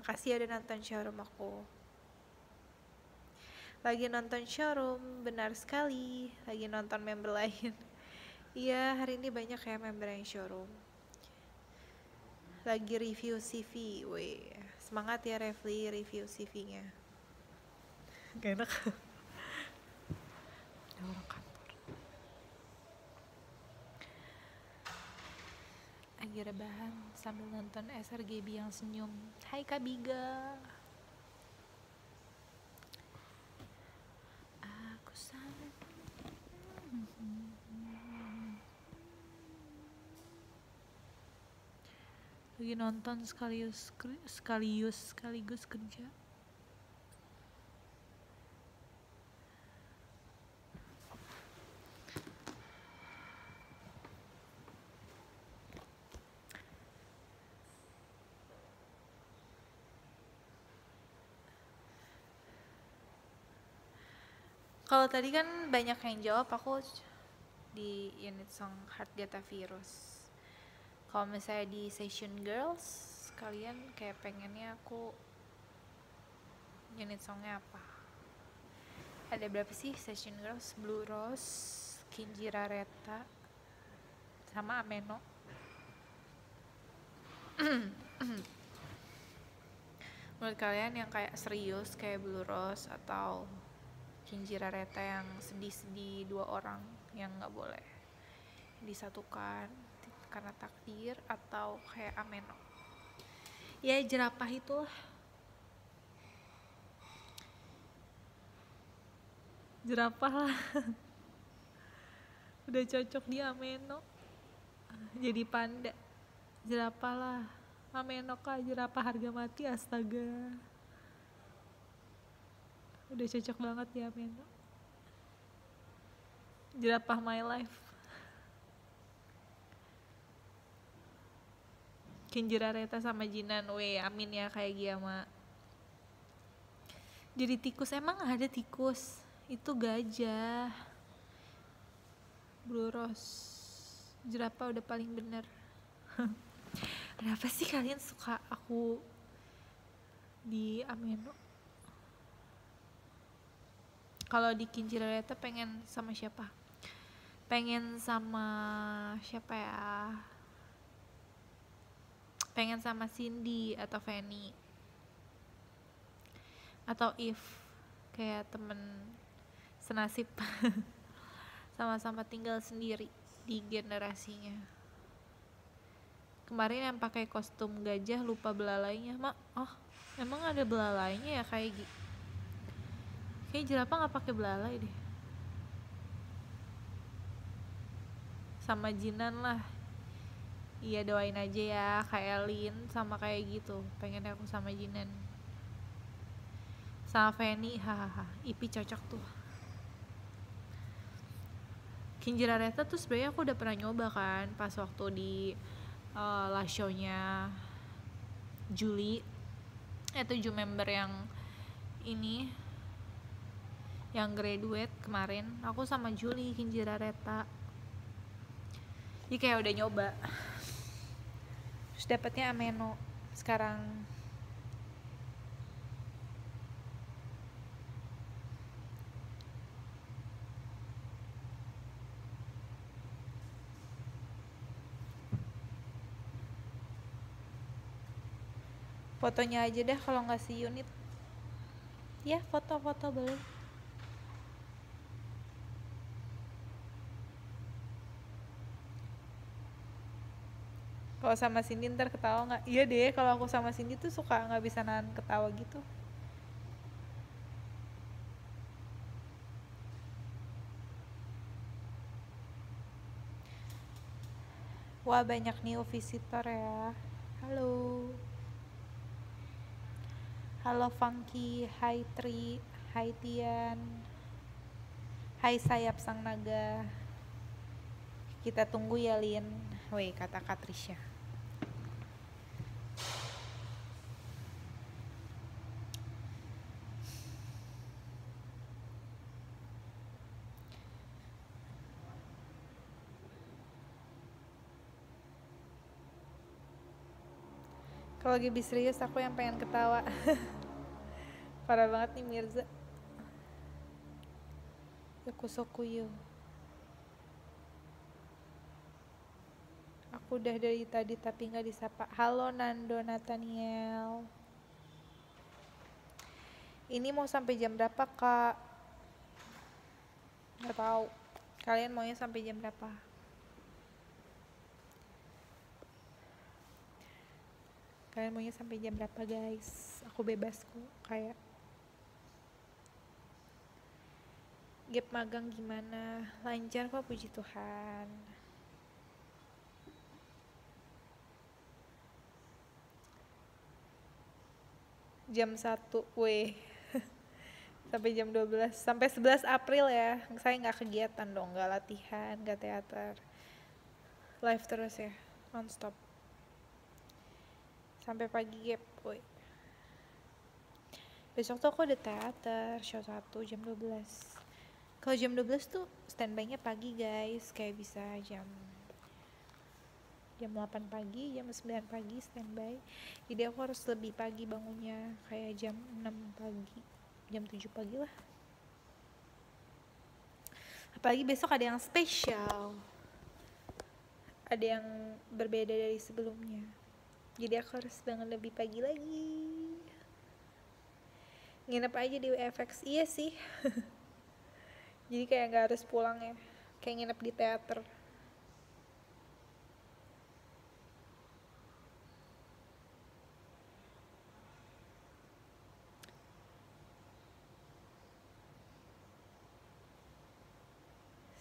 makasih ada nonton showroom aku. Lagi nonton showroom benar sekali. Lagi nonton member lain. [laughs] Iya hari ini banyak kayak member yang showroom. Lagi review CV weh. Semangat ya Refli review CV nya gak enak [laughs] Ada orang kantor lagi rebahan sambil nonton SRGB yang senyum. Hai Kak Biga. Aku sangat lagi nonton sekaligus sekaligus sekaligus kerja Kalau tadi kan banyak yang jawab, aku di unit song Heart Data Virus. Kalau misalnya di Session Girls, kalian kayak pengennya aku unit songnya apa? Ada berapa sih Session Girls? Blue Rose, Kinjira Reta, sama Ameno. [clears throat] Menurut kalian yang kayak serius kayak Blue Rose atau Kinjira Reta yang sedih-sedih dua orang yang nggak boleh disatukan karena takdir atau kayak Ameno? Ya jerapah itu jerapah lah. [laughs] Udah cocok di Ameno. Jadi panda. Jerapah lah. Ameno kah? Jerapah harga mati? Astaga udah cocok banget ya Meno jerapah my life. Kinjira Reta sama Jinan we amin ya kayak Giama jadi tikus emang ada tikus? Itu gajah. Blue Rose jerapah udah paling bener. [laughs] Kenapa sih kalian suka aku di Ameno kalau di Kinjirareta pengen sama siapa? Pengen sama siapa ya? Pengen sama Cindy atau Fanny. Atau If kayak temen senasib. [laughs] Sama-sama tinggal sendiri di generasinya. Kemarin yang pakai kostum gajah lupa belalainya. Mak oh emang ada belalainya ya kayak gitu kayak jerapah nggak pakai belalai deh. Sama Jinan lah. Iya doain aja ya kayak Lin sama kayak gitu. Pengen aku sama Jinan. Sama Feni hahaha. Ipi cocok tuh. Kinjira Reta tuh sebenarnya aku udah pernah nyoba kan pas waktu di uh, last show-nya Juli. Eh tujuh member yang ini yang graduate kemarin aku sama Juli Hinjira Reta. Jadi kayak udah nyoba. Terus dapatnya ameno sekarang. Fotonya aja deh kalau nggak si unit ya foto-foto boleh. Kalau sama Cindy ntar ketawa nggak? Iya deh kalau aku sama Cindy tuh suka nggak bisa nahan ketawa gitu. Wah banyak new visitor ya. Halo. Halo Funky. Hai Tri. Hai Tian. Hai Sayap Sang Naga. Kita tunggu ya Lin. Woi kata Katrisha kalau lagi serius aku yang pengen ketawa. [laughs] Parah banget nih Mirza. Yakusokuyo aku udah dari tadi tapi nggak disapa. Halo Nando Nathaniel. Ini mau sampai jam berapa kak? Nggak tahu. Kalian maunya sampai jam berapa kalian maunya sampai jam berapa guys? Aku bebas kok kayak gap magang gimana? Lancar kok puji Tuhan. Jam 1 weh. [laughs] Sampai jam 12 sampai 11 April ya. Saya nggak kegiatan dong nggak latihan nggak teater. Live terus ya nonstop sampai pagi gap woi besok tuh aku ada teater show 1 jam 12 kalau jam 12 tuh standby nya pagi guys. Kayak bisa jam jam 8 pagi jam 9 pagi standby. Jadi aku harus lebih pagi bangunnya kayak jam 6 pagi jam 7 pagi lah. Apalagi besok ada yang spesial. Ada yang berbeda dari sebelumnya jadi aku harus bangun lebih pagi lagi. Nginep aja di WFX iya sih. [laughs] Jadi kayak gak harus pulang ya. Kayak nginep di teater.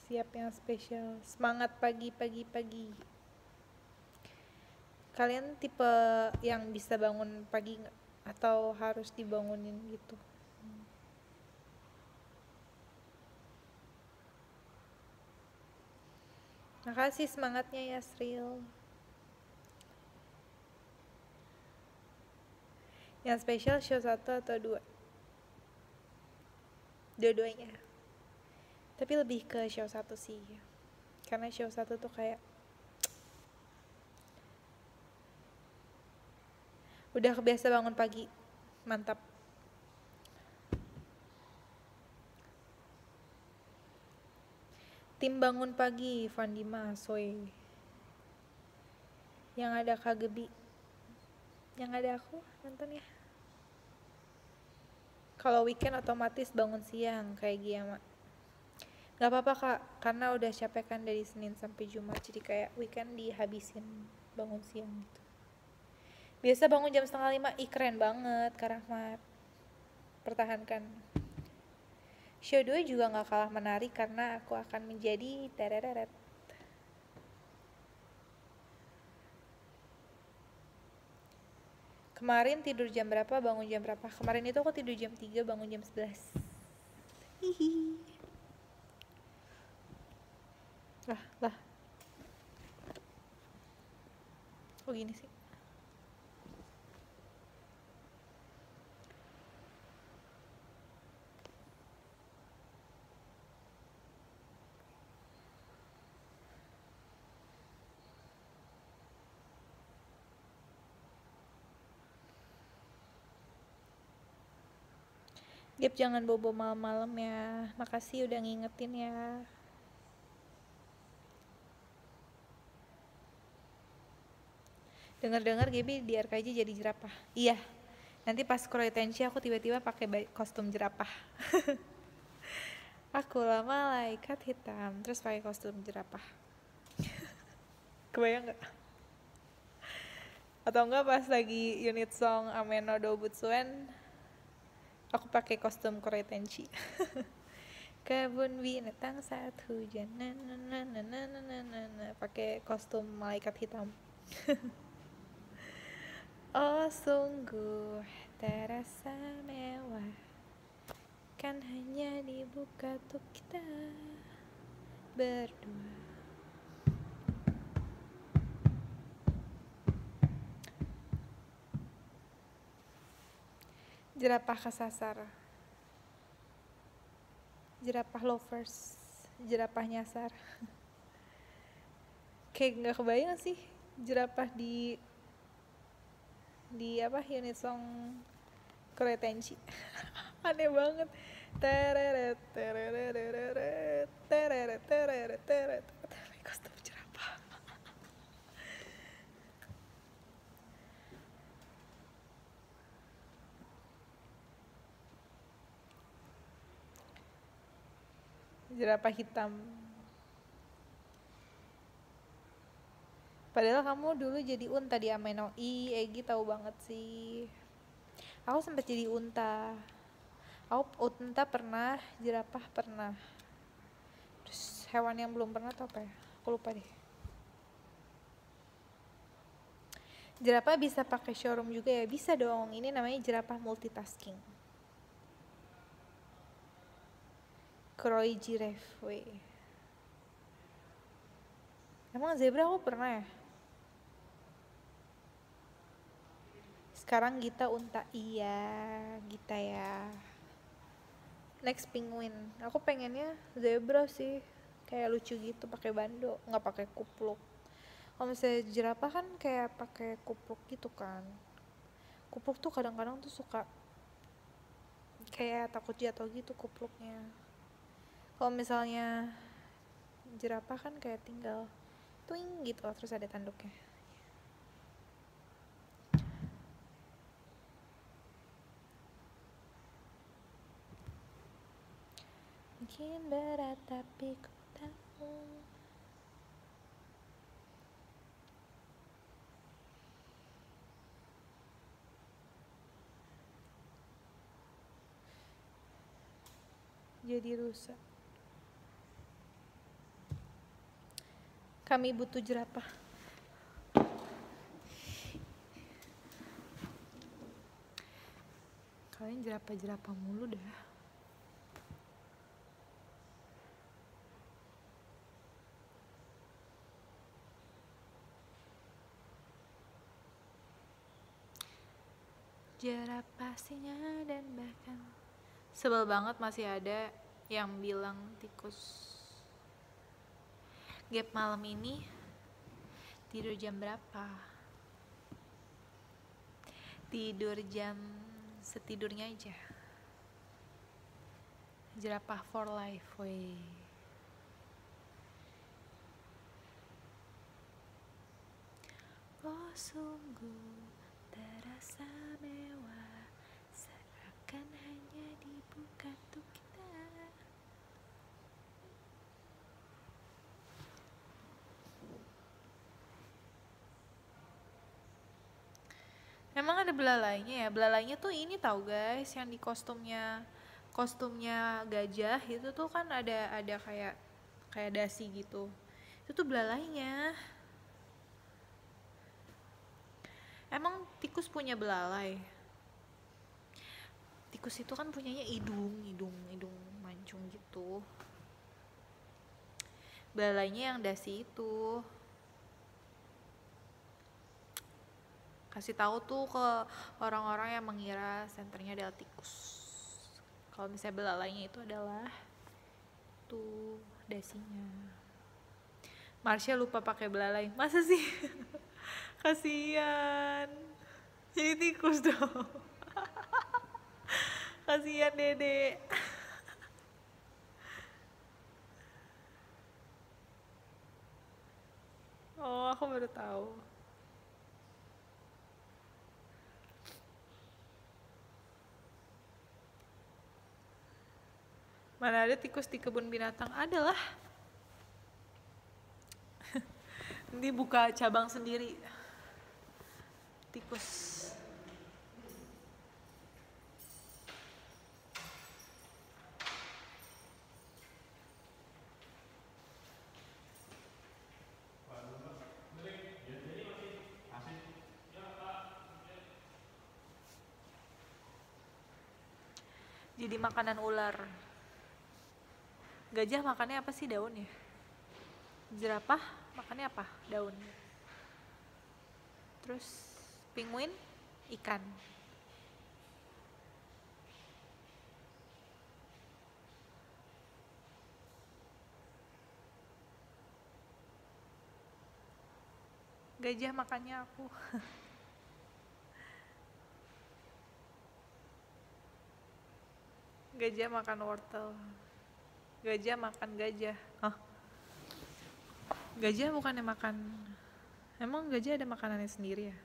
Siap yang spesial. Semangat pagi pagi pagi kalian tipe yang bisa bangun pagi atau harus dibangunin gitu? Makasih semangatnya ya Sril. Yang spesial show satu atau dua? Dua-duanya. Tapi lebih ke show satu sih. Karena show satu tuh kayak udah kebiasa bangun pagi. Mantap. Tim bangun pagi Vandima Soe. Yang ada Kagebi yang ada aku nonton ya. Kalau weekend otomatis bangun siang kayak Giama nggak apa-apa kak karena udah capek kan dari Senin sampai Jumat. Jadi kayak weekend dihabisin bangun siang gitu biasa bangun jam setengah lima ih keren banget Kak Rahmat. Pertahankan. Show 2 juga nggak kalah menarik karena aku akan menjadi tereret. Kemarin tidur jam berapa bangun jam berapa? Kemarin itu aku tidur jam 3 bangun jam 11 hihi lah lah. Oh gini sih Gap jangan bobo malam-malam ya. Makasih udah ngingetin ya. Dengar-dengar Gaby di RKJ jadi jerapah. Iya. Nanti pas tensi aku tiba-tiba pakai kostum jerapah. [laughs] aku lah malaikat hitam terus pakai kostum jerapah. [laughs] Kebayang nggak? Atau enggak pas lagi unit song Ameno Dobutsuen aku pakai kostum tensi. [laughs] Kebun binatang saat hujan, na na na na na na na na, pakai kostum malaikat hitam. [laughs] Oh sungguh terasa mewah Kan hanya dibuka untuk kita berdua Jerapah kesasar Jerapah lovers. Jerapah nyasar. [laughs] Kayak gak kebayang sih Jerapah di di apa unit song kretensi [laughs] aneh banget. Tereret tereret tereret tereret tereret tereret kostum jerapah jerapah hitam Padahal kamu dulu jadi unta di Ameno. I, Egi tahu banget sih. Aku sempat jadi unta. Aku unta pernah, jerapah pernah. Terus hewan yang belum pernah tuh apa ya? Aku lupa deh. Jerapah bisa pakai showroom juga ya? Bisa dong. Ini namanya jerapah multitasking. Croy giraffe. Emang zebra aku pernah ya? sekarang Gita unta. Iya Gita ya. Next penguin. Aku pengennya zebra sih. Kayak lucu gitu pakai bando. Nggak pakai kupluk. Kalau misalnya jerapah kan kayak pakai kupluk gitu kan. Kupluk tuh kadang-kadang tuh suka kayak takut jatuh gitu kupluknya kalau misalnya jerapah kan kayak tinggal twing gitu terus ada tanduknya. Mungkin berat tapi ku tahu Jadi rusak Kami butuh jerapah. Kalian jerapah-jerapah mulu dah jerapah singa dan bahkan sebel banget masih ada yang bilang tikus gap malam ini? Tidur jam berapa? Tidur jam setidurnya aja. Jerapah for life wey oh sungguh terasa mewah seakan hanya dibuka untuk Emang ada belalainya ya? Belalainya tuh ini tau guys, yang di kostumnya kostumnya gajah itu tuh kan ada ada kayak kayak dasi gitu. Itu tuh belalainya. Emang tikus punya belalai? Tikus itu kan punyanya hidung, hidung, hidung mancung gitu. Belalainya yang dasi itu. Kasih tahu tuh ke orang-orang yang mengira senternya adalah tikus. Kalau misalnya belalainya itu adalah tuh dasinya. Marsha lupa pakai belalai. Masa sih? [laughs] kasihan jadi tikus dong [laughs] kasihan dede [laughs] oh aku baru tahu Mana ada tikus di kebun binatang? Adalah. Ini buka cabang sendiri. Tikus. Jadi makanan ular. Gajah makannya apa sih daun ya? Jerapah makannya apa? Daun. Terus penguin ikan. Gajah makannya aku. [laughs] Gajah makan wortel. Gajah makan gajah. Hah? Gajah bukannya makan Emang gajah ada makanannya sendiri ya?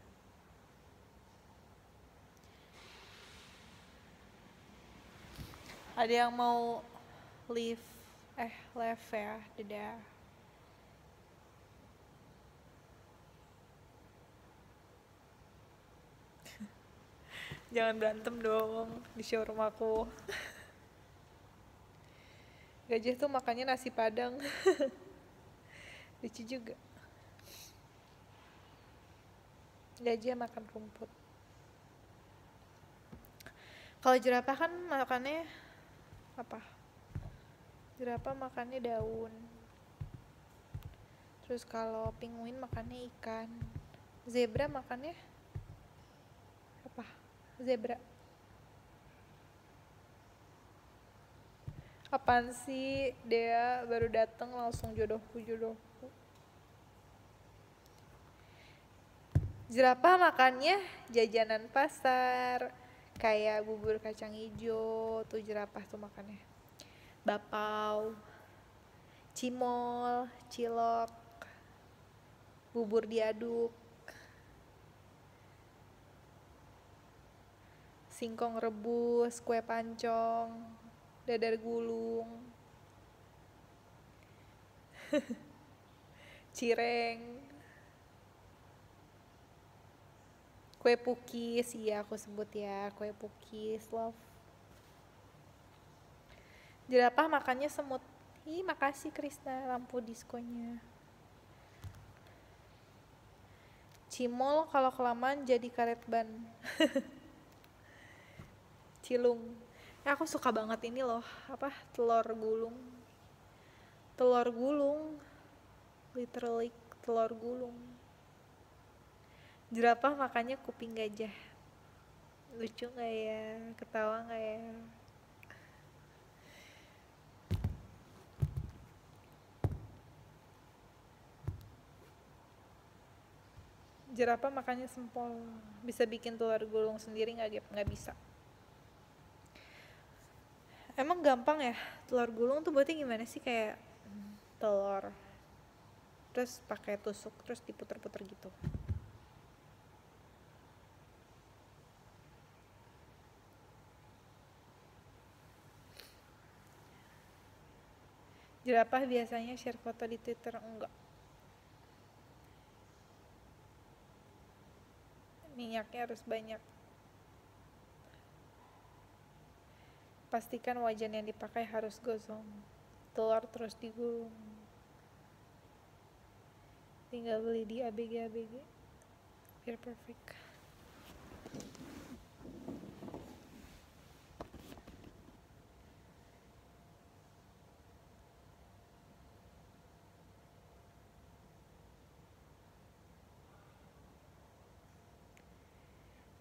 Ada yang mau leave eh left ya, dadah. [laughs] Jangan berantem dong di showroom aku. [laughs] Gajah tuh makannya nasi padang. [laughs] Lucu juga. Gajah makan rumput. Kalau jerapah kan makannya apa? Jerapah makannya daun. Terus kalau penguin makannya ikan. Zebra makannya apa? Zebra. Apaan sih? Dia baru datang langsung jodohku jodohku. Jerapah makannya jajanan pasar, kayak bubur kacang hijau, tuh jerapah tuh makannya. Bapau, cimol, cilok, bubur diaduk, singkong rebus, kue pancong, dadar gulung, [laughs] cireng, kue pukis, iya aku sebut ya, kue pukis, love. Jerapah makannya semut. Ih, makasih Krisna lampu diskonya. Cimol kalau kelamaan jadi karet ban. [laughs] Cilung. Ya, aku suka banget ini loh, apa telur gulung. Telur gulung. Literally telur gulung. Jerapah makannya kuping gajah. Lucu nggak ya? Ketawa nggak ya? Jerapah makannya sempol. Bisa bikin telur gulung sendiri nggak nggak bisa. Emang gampang ya telur gulung tuh berarti gimana sih kayak telur terus pakai tusuk terus diputer-puter gitu. Jerapah biasanya share foto di Twitter enggak. Minyaknya harus banyak. Pastikan wajan yang dipakai harus gosong. Telur terus digulung. Tinggal beli di ABG-ABG. Biar perfect.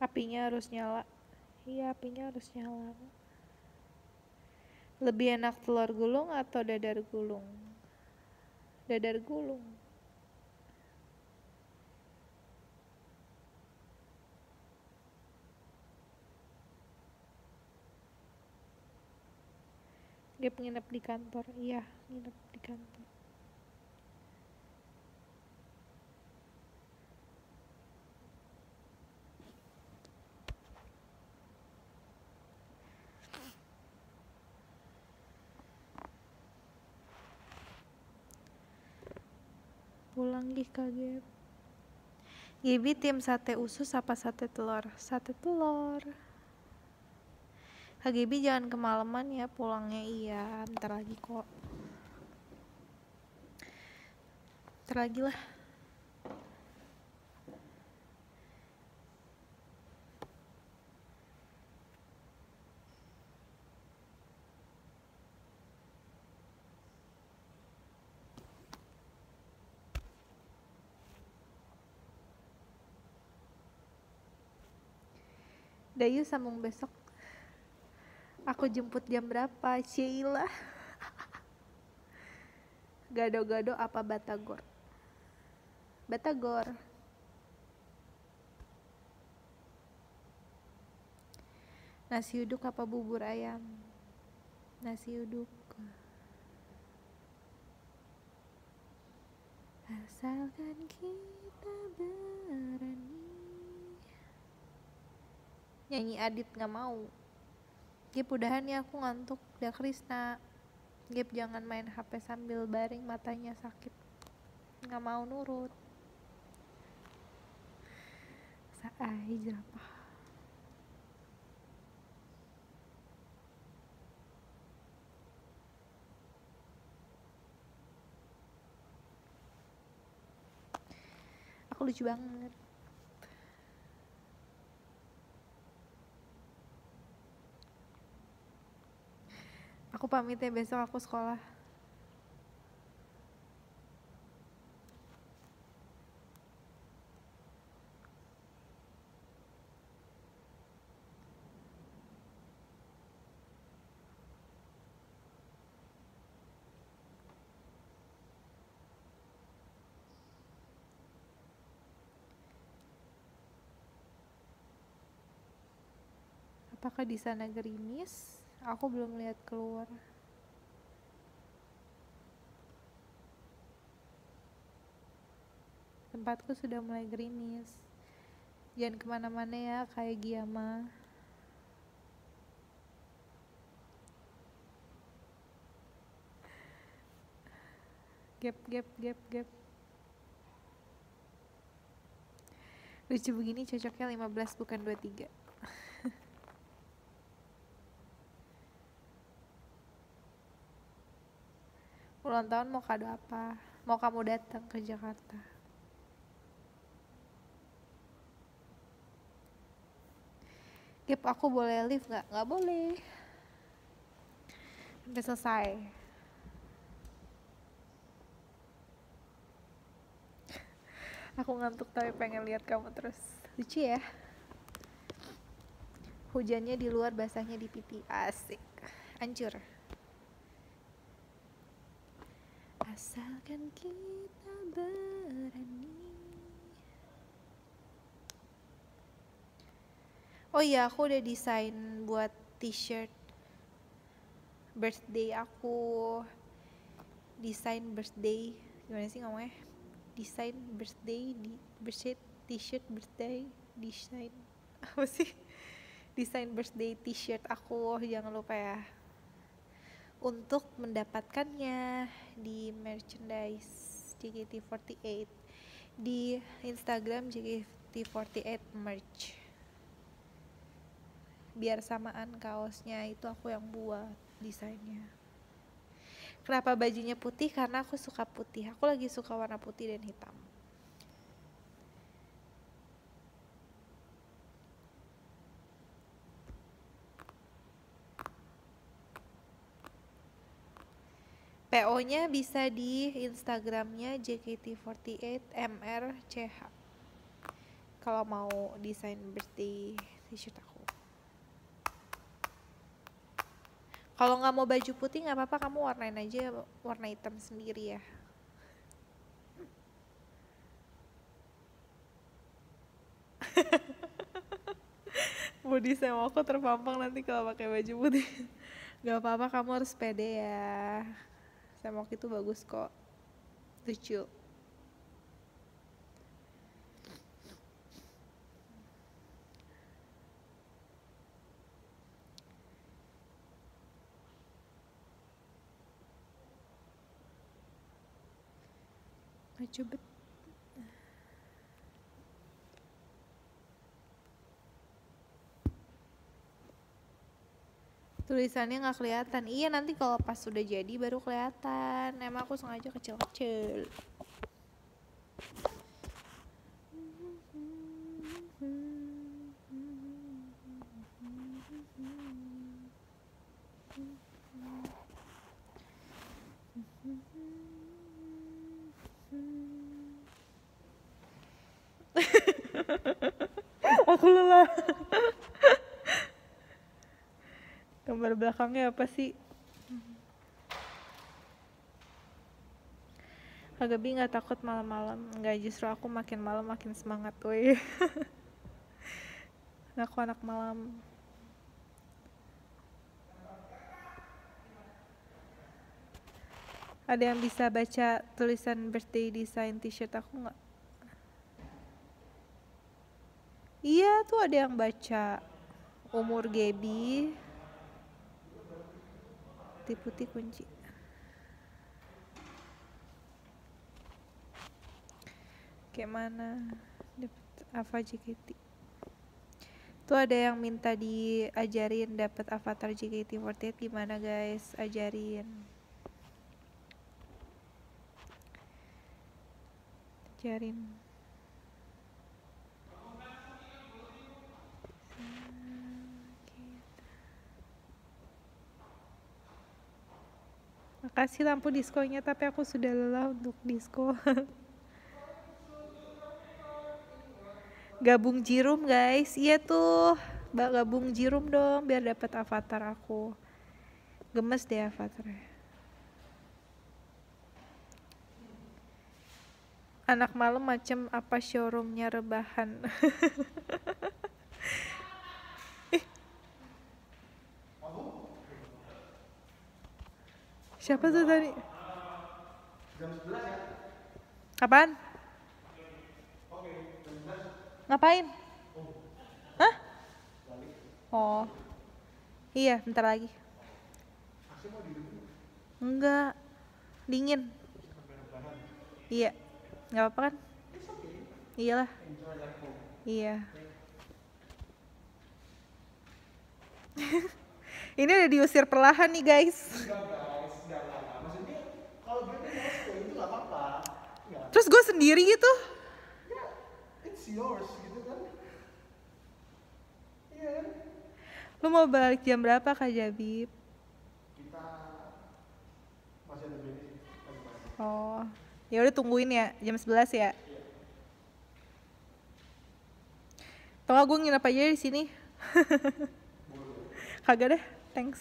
apinya harus nyala iya apinya harus nyala lebih enak telur gulung atau dadar gulung? Dadar gulung. Gap nginep di kantor. Iya nginep di kantor pulang gih kaget Gibi tim sate usus apa sate telur? Sate telur. Kak Gibi jangan kemalaman ya pulangnya iya, ntar lagi kok. Ntar lagi lah. Dayu sambung besok. Aku jemput jam berapa? Sheila. [laughs] Gado-gado apa batagor? Batagor. Nasi uduk apa bubur ayam? Nasi uduk. Asalkan kita berani nyanyi Adit nggak mau. Gap udahan ya aku ngantuk. Udah Krisna. Gap jangan main HP sambil baring matanya sakit. Nggak mau nurut. Saai jerapah Aku lucu banget Aku pamit ya besok aku sekolah. Apakah di sana gerimis? Aku belum lihat keluar. Tempatku sudah mulai gerimis. Jangan ke mana-mana ya, kayak Giama. Gap, gap, gap, gap. Lucu begini cocoknya 15 bukan 23. Ulang tahun mau kado apa? Mau kamu datang ke Jakarta? Gap aku boleh live nggak? Nggak boleh. Sampai selesai. Aku ngantuk tapi pengen lihat kamu terus. Lucu ya. Hujannya di luar basahnya di pipi. Asik. Hancur asalkan kita berani. Oh iya aku udah desain buat t-shirt birthday aku. Desain birthday gimana sih ngomongnya? Desain birthday di birthday t-shirt birthday desain [laughs] apa sih? Desain birthday t-shirt aku jangan lupa ya untuk mendapatkannya di merchandise JKT48 di Instagram JKT48 merch. Biar samaan kaosnya itu aku yang buat desainnya. Kenapa bajunya putih? Karena aku suka putih. Aku lagi suka warna putih dan hitam PO-nya bisa di Instagramnya JKT48MRCH kalau mau desain birthday t-shirt aku. Kalau nggak mau baju putih nggak apa-apa kamu warnain aja warna hitam sendiri ya. [laughs] Body sama aku terpampang nanti kalau pakai baju putih. Nggak apa-apa kamu harus pede ya Semok itu bagus kok. Lucu lucu bet tulisannya nggak kelihatan. Iya nanti kalau pas sudah jadi baru kelihatan. Emang aku sengaja kecil-kecil. [laughs] Aku lelah gambar belakangnya apa sih? Kak Gabi nggak takut malam-malam. Nggak justru aku makin malam makin semangat woi. [laughs] Aku anak malam. Ada yang bisa baca tulisan birthday design t-shirt aku nggak? Iya tuh ada yang baca. Umur Gaby putih-putih kunci. Kayak mana? Dapat apa JKT tuh ada yang minta diajarin dapat avatar JKT48 gimana guys? Ajarin. Ajarin Makasih lampu diskonya tapi aku sudah lelah untuk disko. [laughs] gabung jirum guys. Iya tuh. Mbak gabung jirum dong biar dapat avatar aku. Gemes deh avatarnya. Anak malam macam apa showroomnya rebahan. [laughs] Siapa tuh tadi? Jam 11 ya? Kapan? Ngapain? Hah? Oh. Iya, bentar lagi. Enggak. Dingin. Iya. Enggak apa-apa kan? Iyalah. Iya. [laughs] Ini udah diusir perlahan nih guys. Terus gue sendiri gitu. Lu mau balik jam berapa Kak Jabib? Oh. Ya udah tungguin ya, jam 11 ya. Tau gue nginep aja di sini? [laughs] Kagak deh, thanks.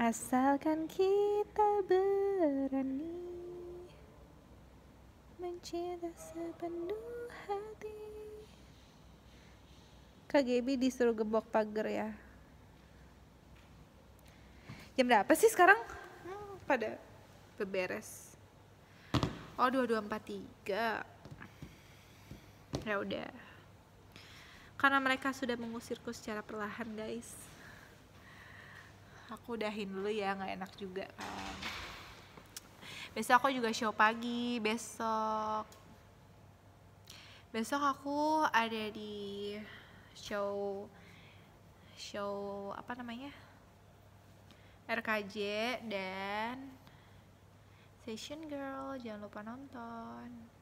Asalkan kita berani mencinta sepenuh hati. Kak disuruh gebok pagar ya. Jam berapa sih sekarang? Hmm, pada beberes. Oh, 2243. Ya udah. Karena mereka sudah mengusirku secara perlahan, guys. Aku udahin dulu ya, nggak enak juga kan. Besok aku juga show pagi, besok. Besok aku ada di show show apa namanya? RKJ dan Session Girl, jangan lupa nonton.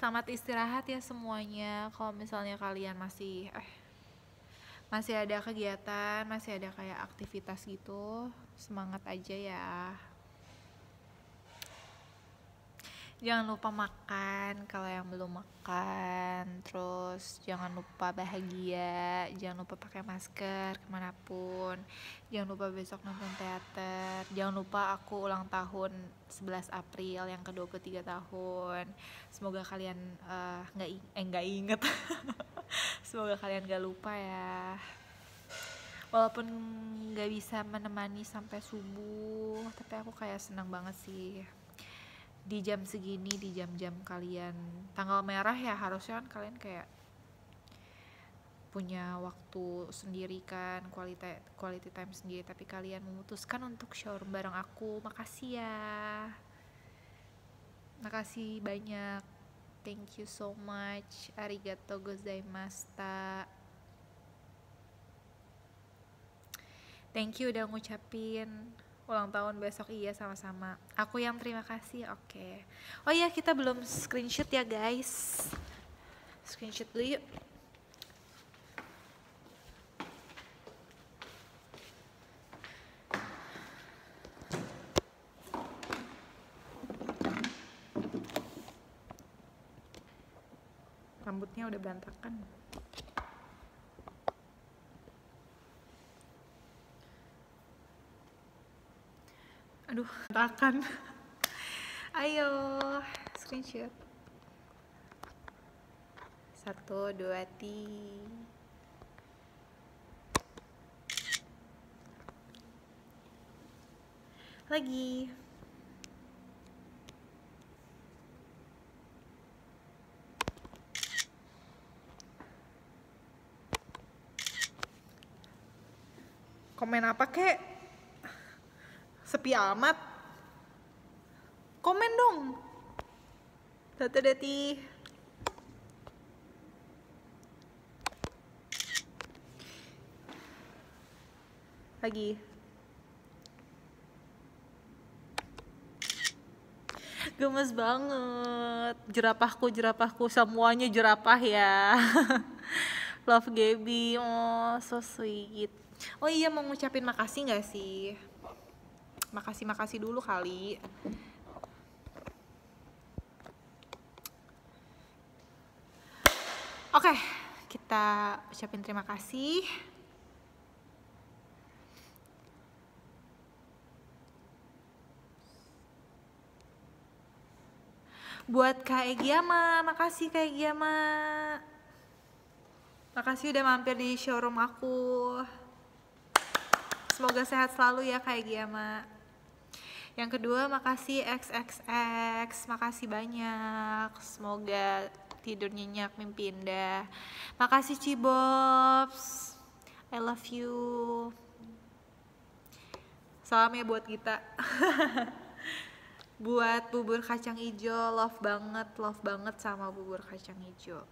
Selamat istirahat ya semuanya. Kalau misalnya kalian masih eh masih ada kegiatan, masih ada kayak aktivitas gitu, semangat aja ya. Jangan lupa makan kalau yang belum makan. Terus jangan lupa bahagia. Jangan lupa pakai masker ke mana pun. Jangan lupa besok nonton teater. Jangan lupa aku ulang tahun 11 April yang ke-23 tahun. Semoga kalian eh, nggak i- eh nggak inget. [laughs] Semoga kalian gak lupa ya. Walaupun nggak bisa menemani sampai subuh, tapi aku kayak senang banget sih di jam segini di jam-jam kalian tanggal merah ya harusnya kan kalian kayak punya waktu sendiri kan quality quality time sendiri. Tapi kalian memutuskan untuk showroom bareng aku. Makasih ya. Makasih banyak. Thank you so much. Arigato gozaimashita. Thank you udah ngucapin ulang tahun besok iya sama-sama. Aku yang terima kasih oke. Oh iya kita belum screenshot ya guys. Screenshot dulu yuk. Rambutnya udah berantakan aduh berantakan ayo screenshot. Satu dua tiga lagi. Komen apa kek sepi amat. Komen dong. Satu detik lagi. Gemes banget. Jerapahku jerapahku. Semuanya jerapah ya. [laughs] Love Gaby. Oh so sweet. Oh iya mau ngucapin makasih nggak sih makasih makasih dulu kali oke kita ucapin terima kasih buat Kak Egiama, makasih Kak Egiama. Makasih udah mampir di showroom aku. Semoga sehat selalu ya Kak Egiama. Yang kedua, makasih XXX, makasih banyak. Semoga tidur nyenyak, mimpi indah. Makasih Cibobs, I love you. Salam ya buat kita. [laughs] buat bubur kacang hijau love banget love banget sama bubur kacang hijau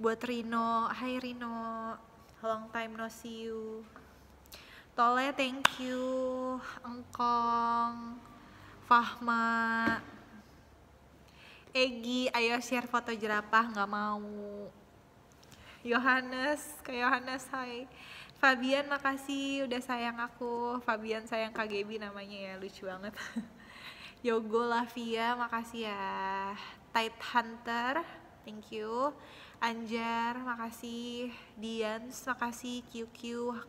buat Rino hai Rino long time no see you Tole thank you Engkong Fahma Egi ayo share foto jerapah nggak mau Yohanes ke Yohanes hai Fabian makasih udah sayang aku Fabian sayang KGB namanya ya lucu banget [laughs] Yogo Lavia, makasih ya. Tight Hunter, thank you. Anjar, makasih. Dians, makasih. QQ,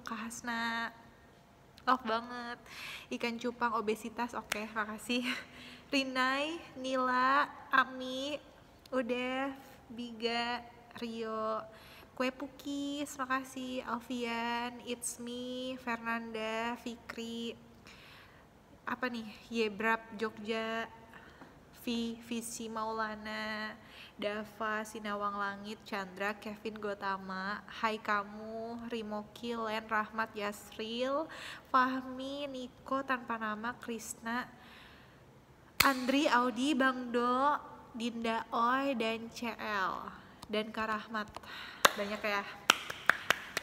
Kak Love banget. Ikan cupang obesitas, oke, okay, makasih. [laughs] Rinai, Nila, Ami, Udev, Biga, Rio, Kue Pukis, makasih. Alfian, It's Me, Fernanda, Fikri, apa nih Yebrap Jogja V Visi Maulana Dava Sinawang Langit Chandra Kevin Gotama Hai Kamu Rimoki Len Rahmat Yasril Fahmi Niko tanpa nama Krisna Andri Audi Bangdo Dinda Oi dan CL dan Kak Rahmat. Banyak ya.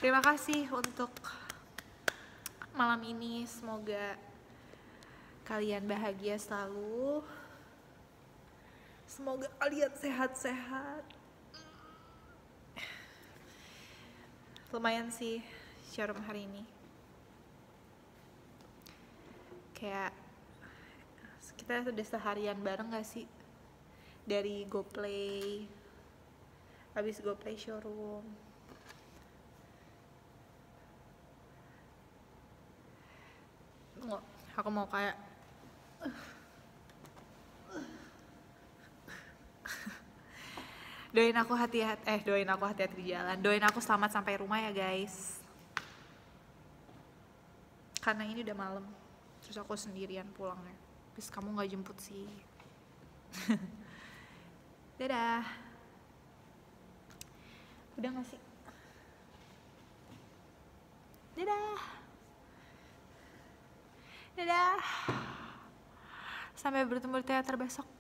Terima kasih untuk malam ini. Semoga kalian bahagia selalu. Semoga kalian sehat-sehat. Lumayan sih showroom hari ini. Kayak kita sudah seharian bareng gak sih? Dari GoPlay, habis GoPlay showroom. Aku mau kayak doain aku hati-hati eh doain aku hati-hati di jalan. Doain aku selamat sampai rumah ya guys. Karena ini udah malam terus aku sendirian pulangnya. Terus kamu nggak jemput sih. [laughs] Dadah. Udah gak sih? Dadah. Dadah. Sampai bertemu di teater besok